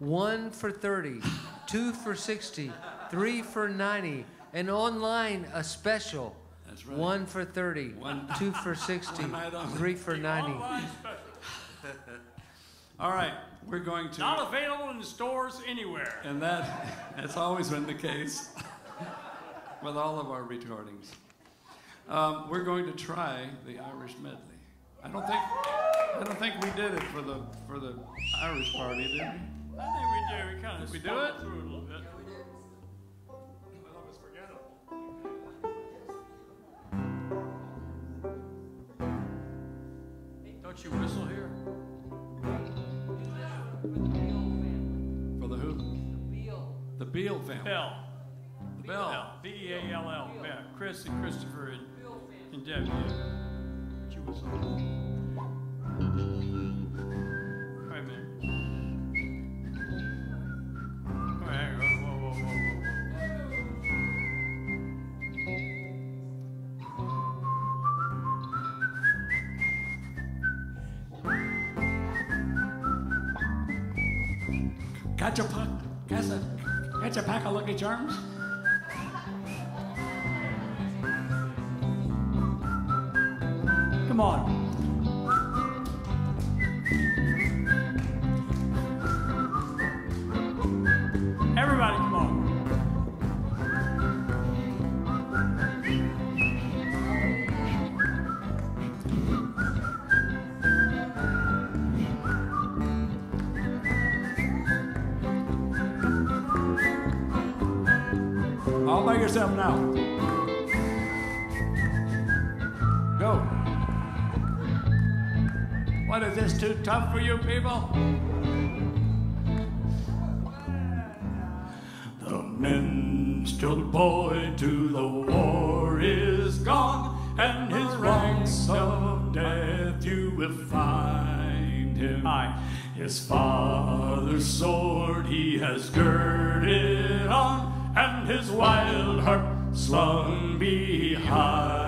One for 30, two for 60, three for 90, and online a special. That's right. One for 30, One- two for 60, One night only. three for 90. All right, we're going to. Not available in stores anywhere. And that that's always been the case with all of our recordings. Um, we're going to try the Irish medley. I don't think I don't think we did it for the for the Irish party, did we? I think we do. We kind of We do it? through it a little bit. I thought it was forgettable. Don't you whistle here? For the who? The Beal family. Bell. The Bell. B E A L L. Yeah, Chris and Christopher and, But you was Wait a minute. Hang on. Got your pack, got your, got your pack of Lucky Charms? Come on. Tough for you people? The minstrel boy to the war is gone, and his ranks of death you will find him. Aye. His father's sword he has girded on, and his wild harp slung behind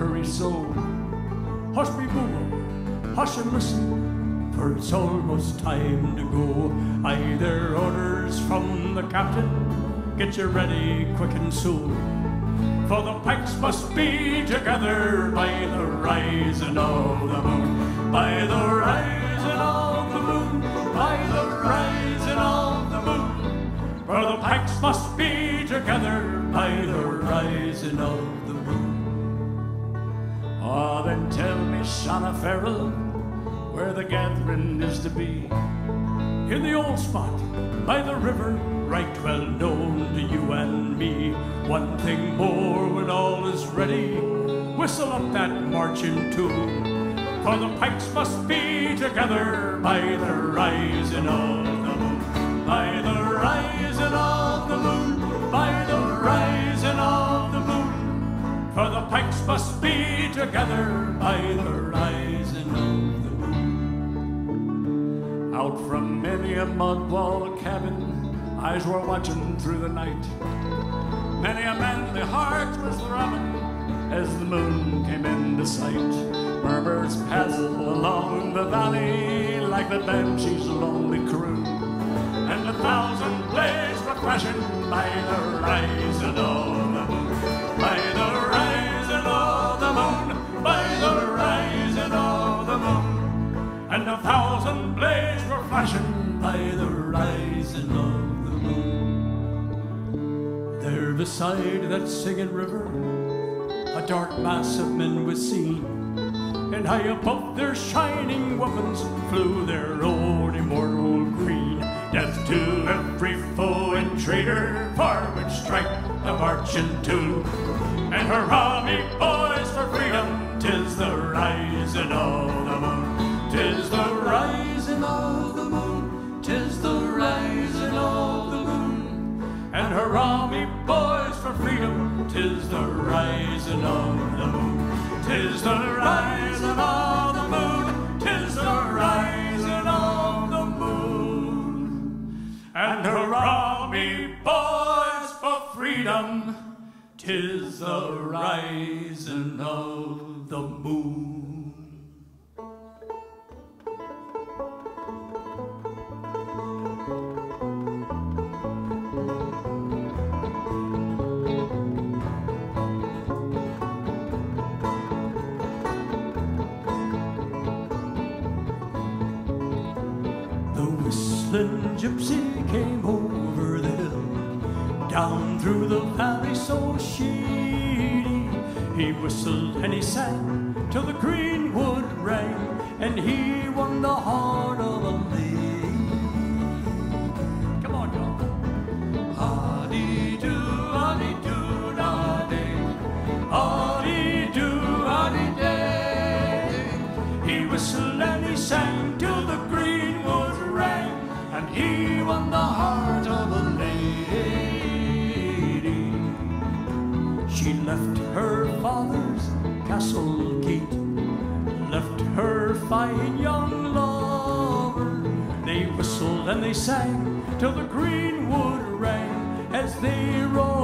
hurry so. Hush me, Boo, hush and listen, for it's almost time to go. I Either orders from the captain, get you ready quick and soon. For the pikes must be together by the rising of the moon, by the rising of the moon, by the rising of the moon. For the pikes must be together by the rising of the moon. Tell me, Sean O'Farrell, where the gathering is to be. In the old spot by the river, right well known to you and me. One thing more when all is ready, whistle up that marching tune. For the pikes must be together by the rising of the moon, by the rising of the moon, by the rising of the moon. For the pikes must be together by the rising of the moon. Out from many a mud wall cabin, eyes were watching through the night. Many a manly heart was throbbing as the moon came into sight. Murmurs passed along the valley like the banshee's lonely crew. And a thousand blades were flashing by the rising of blades were flashing by the rising of the moon. There beside that singing river, a dark mass of men was seen. And high above their shining weapons flew their own immortal green. Death to every foe and traitor, forward strike the marching tune. And hurrah me boys for freedom, tis the rising of the moon. Tis the rising of the moon, tis the rising of the moon. And hurrah me boys for freedom, tis the rising of the moon. Tis the rising of the moon, tis the rising of the moon. And hurrah me boys for freedom, tis the rising of the moon. So shady. He whistled and he sang till the greenwood fine young lover. They whistled and they sang till the green greenwood rang as they rode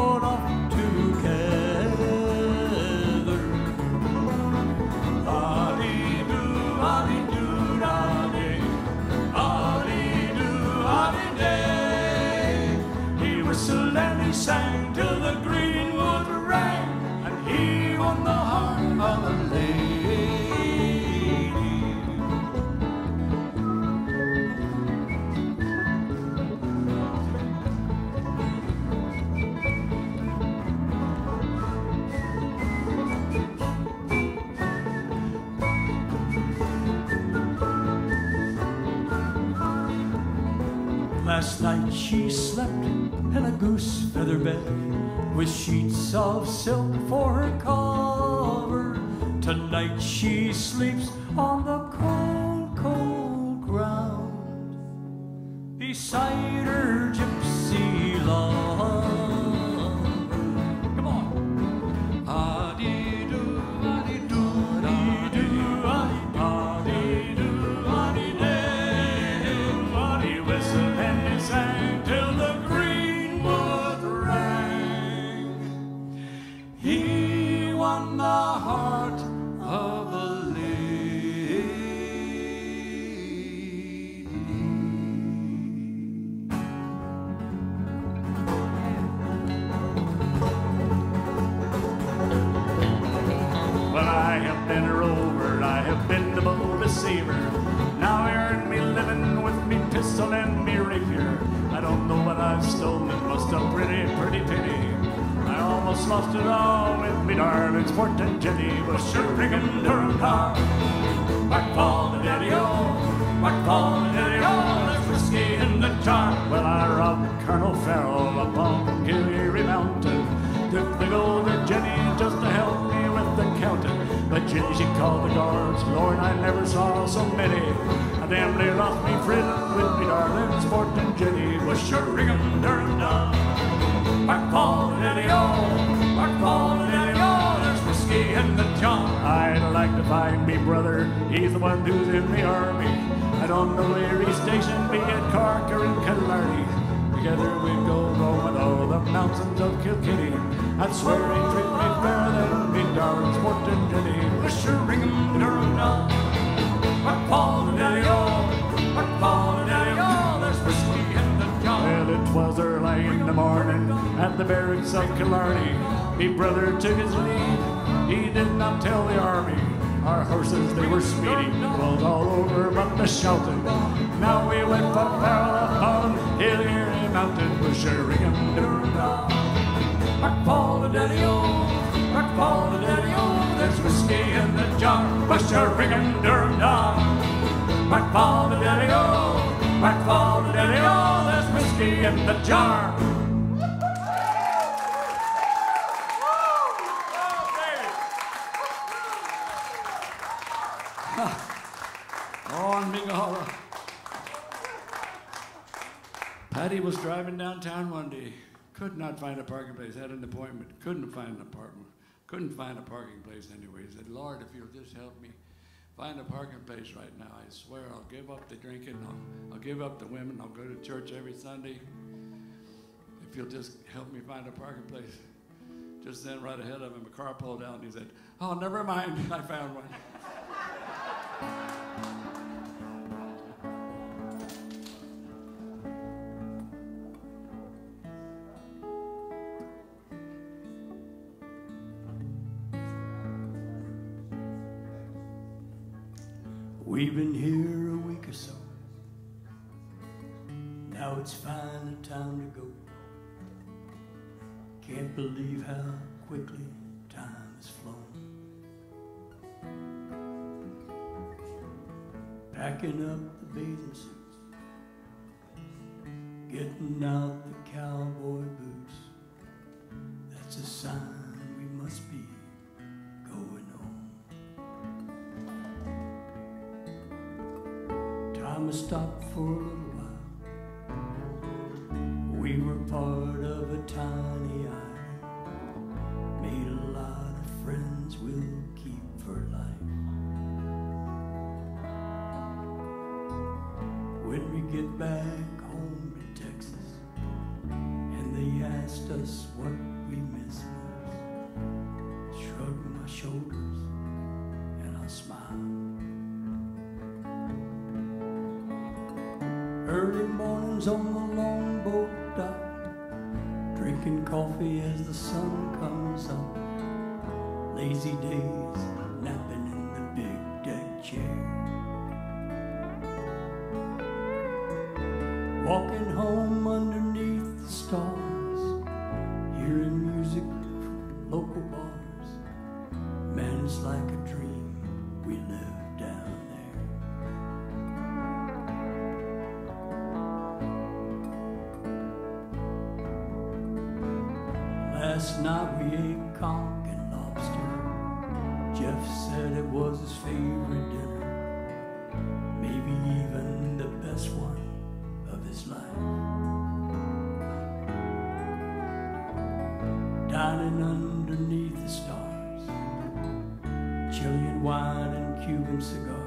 with sheets of silk for her cover. Tonight she sleeps Jenny, she called the guards. Lord, I never saw so many. I damn near lost me friend with me darling sport and Jenny was sure rigging Durham down. Whack fall the daddy-o, whack fall the daddy-o, there's whiskey in the jar. I'd like to find me brother, he's the one who's in the army. I don't know where he's stationed, be it Cork or in Killarney. Together we'd go roaming over the mountains of Kilkenny. I'd swear he'd treat me fairer than me darling sport and Jenny. Her ring 'em, Durham John. Rock Paul and Daddy O, Rock Paul and Daddy O, there's whiskey in the John. Well, it was early in the morning at the barracks of Killarney. Me brother took his leave. He did not tell the army. Our horses, they were speeding, was all over but the shouting. Now we went for barrel upon Hillier Mountain, was Sheringham Durham. Rock Paul and Daddy O, Rock Paul and Daddy O, there's whiskey in the jar. What's your ringing Durham dog? Rock Paul and Daddy O, Rock Paul and Daddy O, there's whiskey in the jar. Patty was driving downtown one day, could not find a parking place, had an appointment, couldn't find an apartment, couldn't find a parking place anyway. He said, Lord, if you'll just help me find a parking place right now, I swear I'll give up the drinking, I'll, I'll give up the women, I'll go to church every Sunday. If you'll just help me find a parking place. Just then, right ahead of him, a car pulled out and he said, Oh, never mind, I found one. We've been here a week or so. Now it's finally time to go. Can't believe how quickly time has flown. Packing up the bathing suits, getting out the cowboy boots. That's a sign Time to stop for a little while. We were part of a tiny island, made a lot of friends we'll keep for life. When we get back home to Texas, and they asked us what we miss most, shrugged my shoulders on the longboat dock, drinking coffee as the sun comes up. Lazy days, napping in the big deck chair. Walking home underneath the stars, hearing music from local bars. Man, it's like a Last night we ate conch and lobster. Jeff said it was his favorite dinner, maybe even the best one of his life. Dining underneath the stars, Chilean wine and Cuban cigars.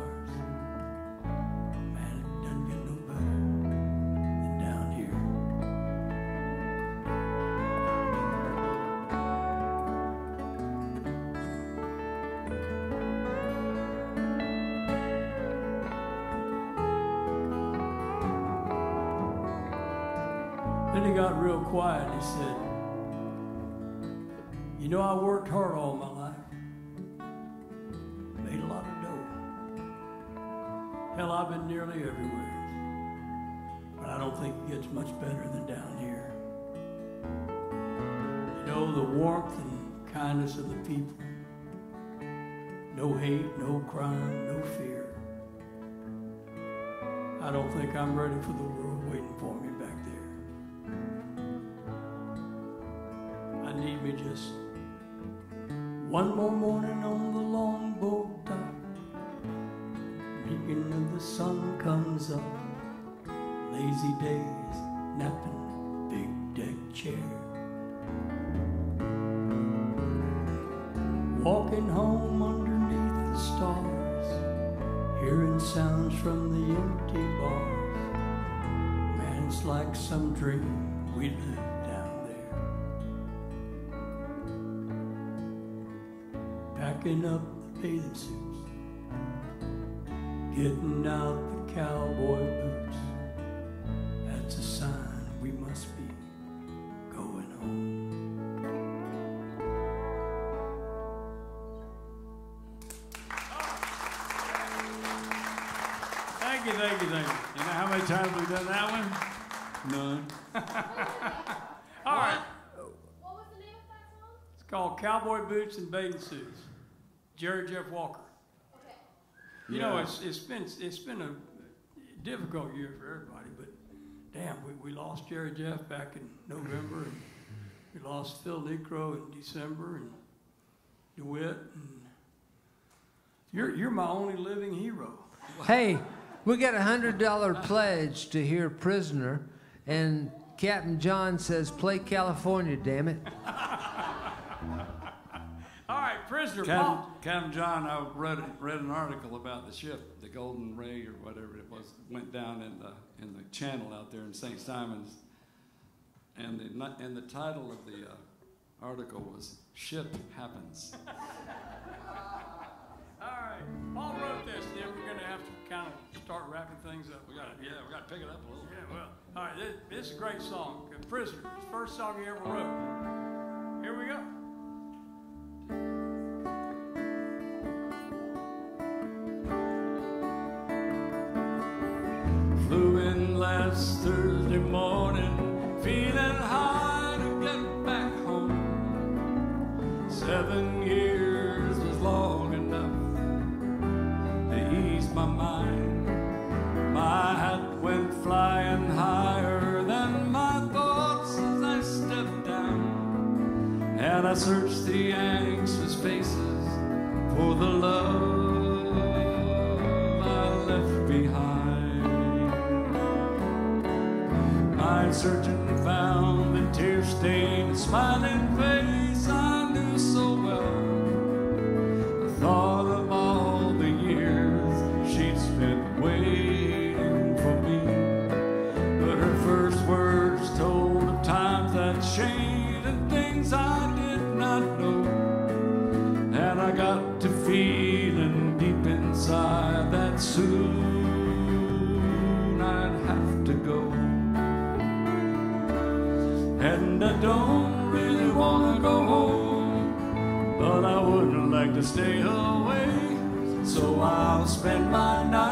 He got real quiet. He said, You know, I worked hard all my life, made a lot of dough. Hell, I've been nearly everywhere. But I don't think it gets much better than down here. You know, the warmth and kindness of the people. No hate, no crime, no fear. I don't think I'm ready for the world waiting for me back there. I need me just one more morning on the longboat dock. Beacon of the sun comes up. Lazy days, napping, like some dream we live down there. Packing up the bathing suits, Getting out the cowboy boots, that's a sign we must be going home. Thank you, thank you, thank you. You know how many times we've done that one? None. All right. It's called Cowboy Boots and Bathing Suits. Jerry Jeff Walker. Okay. You know, it's, it's been it's been a difficult year for everybody, but damn, we, we lost Jerry Jeff back in November, and we lost Phil Necro in December, and DeWitt, and you're you're my only living hero. Hey, we got a hundred dollar pledge to hear "Prisoner," and Captain John says, "Play California, damn it." Prisoner. Captain, Paul. Captain John, I read read an article about the ship, the Golden Ray or whatever it was, went down in the in the channel out there in St. Simons, and the and the title of the uh, article was "Ship Happens." All right, Paul wrote this. Then we're gonna have to kind of start wrapping things up. We got to yeah, we got to pick it up a little. Yeah, well, all right. This, this is a great song. Prisoner, first song he ever wrote. Here we go. Last Thursday morning, feeling high to get back home. Seven years was long enough to ease my mind. My hat went flying higher than my thoughts as I stepped down. And I searched the anxious faces for the love Searched found the tear-stained, smiling face to stay away. So I'll spend my nights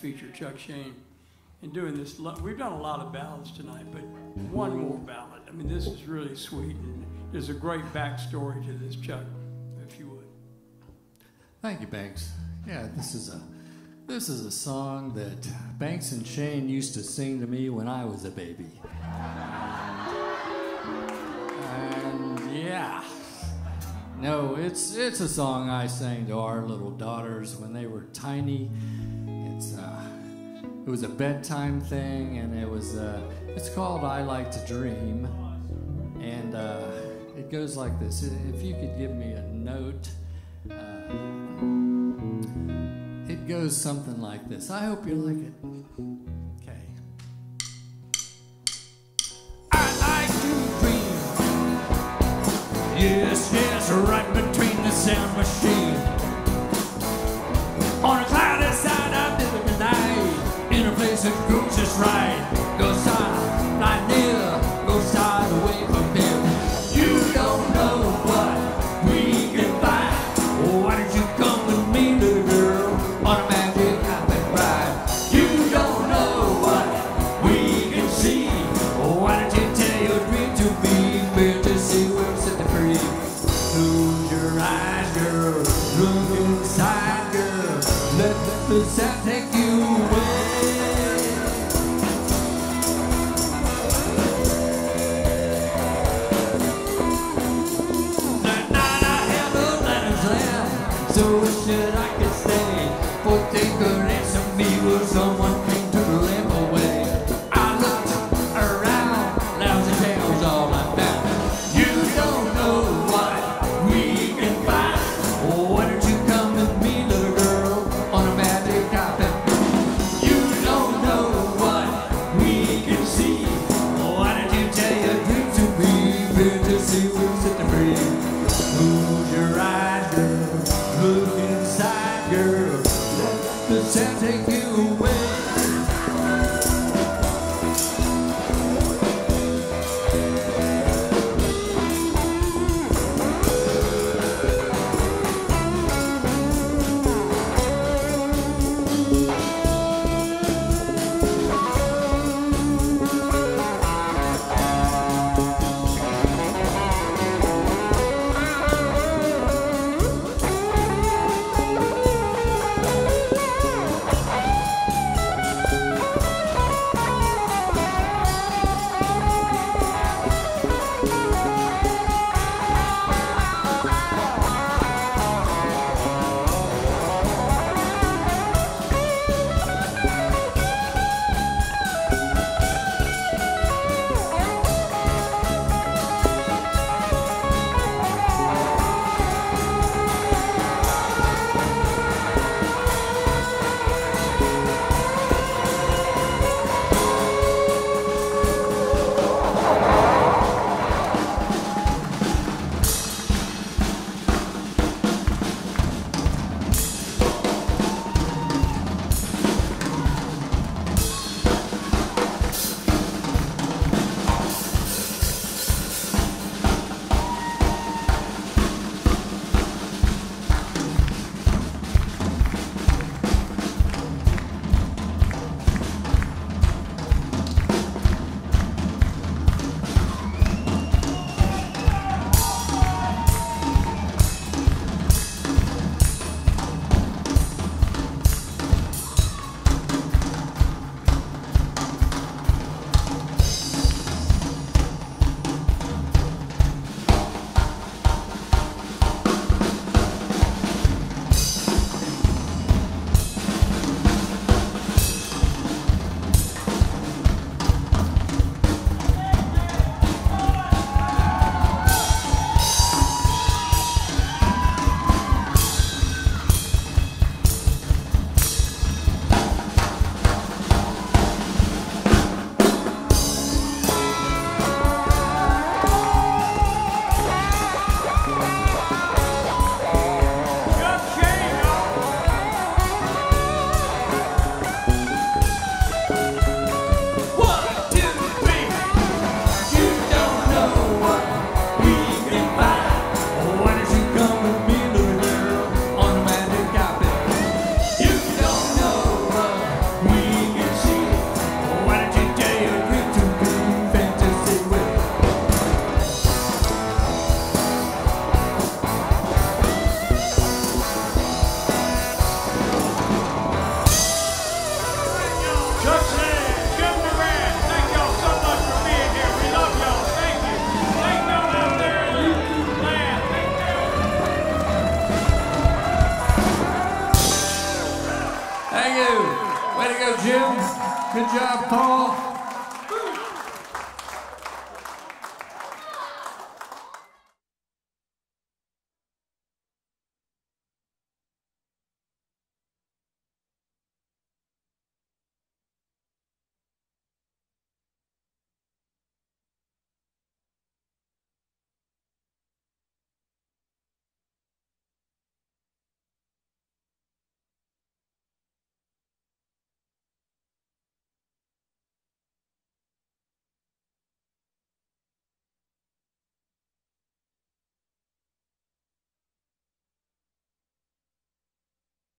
feature Chuck Shane in doing this. We've done a lot of ballads tonight, but one more ballad. I mean, this is really sweet, and there's a great backstory to this, Chuck, if you would. Thank you, Banks. Yeah, this is a this is a song that Banks and Shane used to sing to me when I was a baby. and yeah. No, it's it's a song I sang to our little daughters when they were tiny it's uh, it was a bedtime thing, and it was uh, it's called "I Like to Dream," and uh, it goes like this: If you could give me a note. Uh, it goes something like this. I hope you like it. Okay. I like to dream. Yes, yes, right between the sound machine. On a cloudy side it goes just right. Goes on.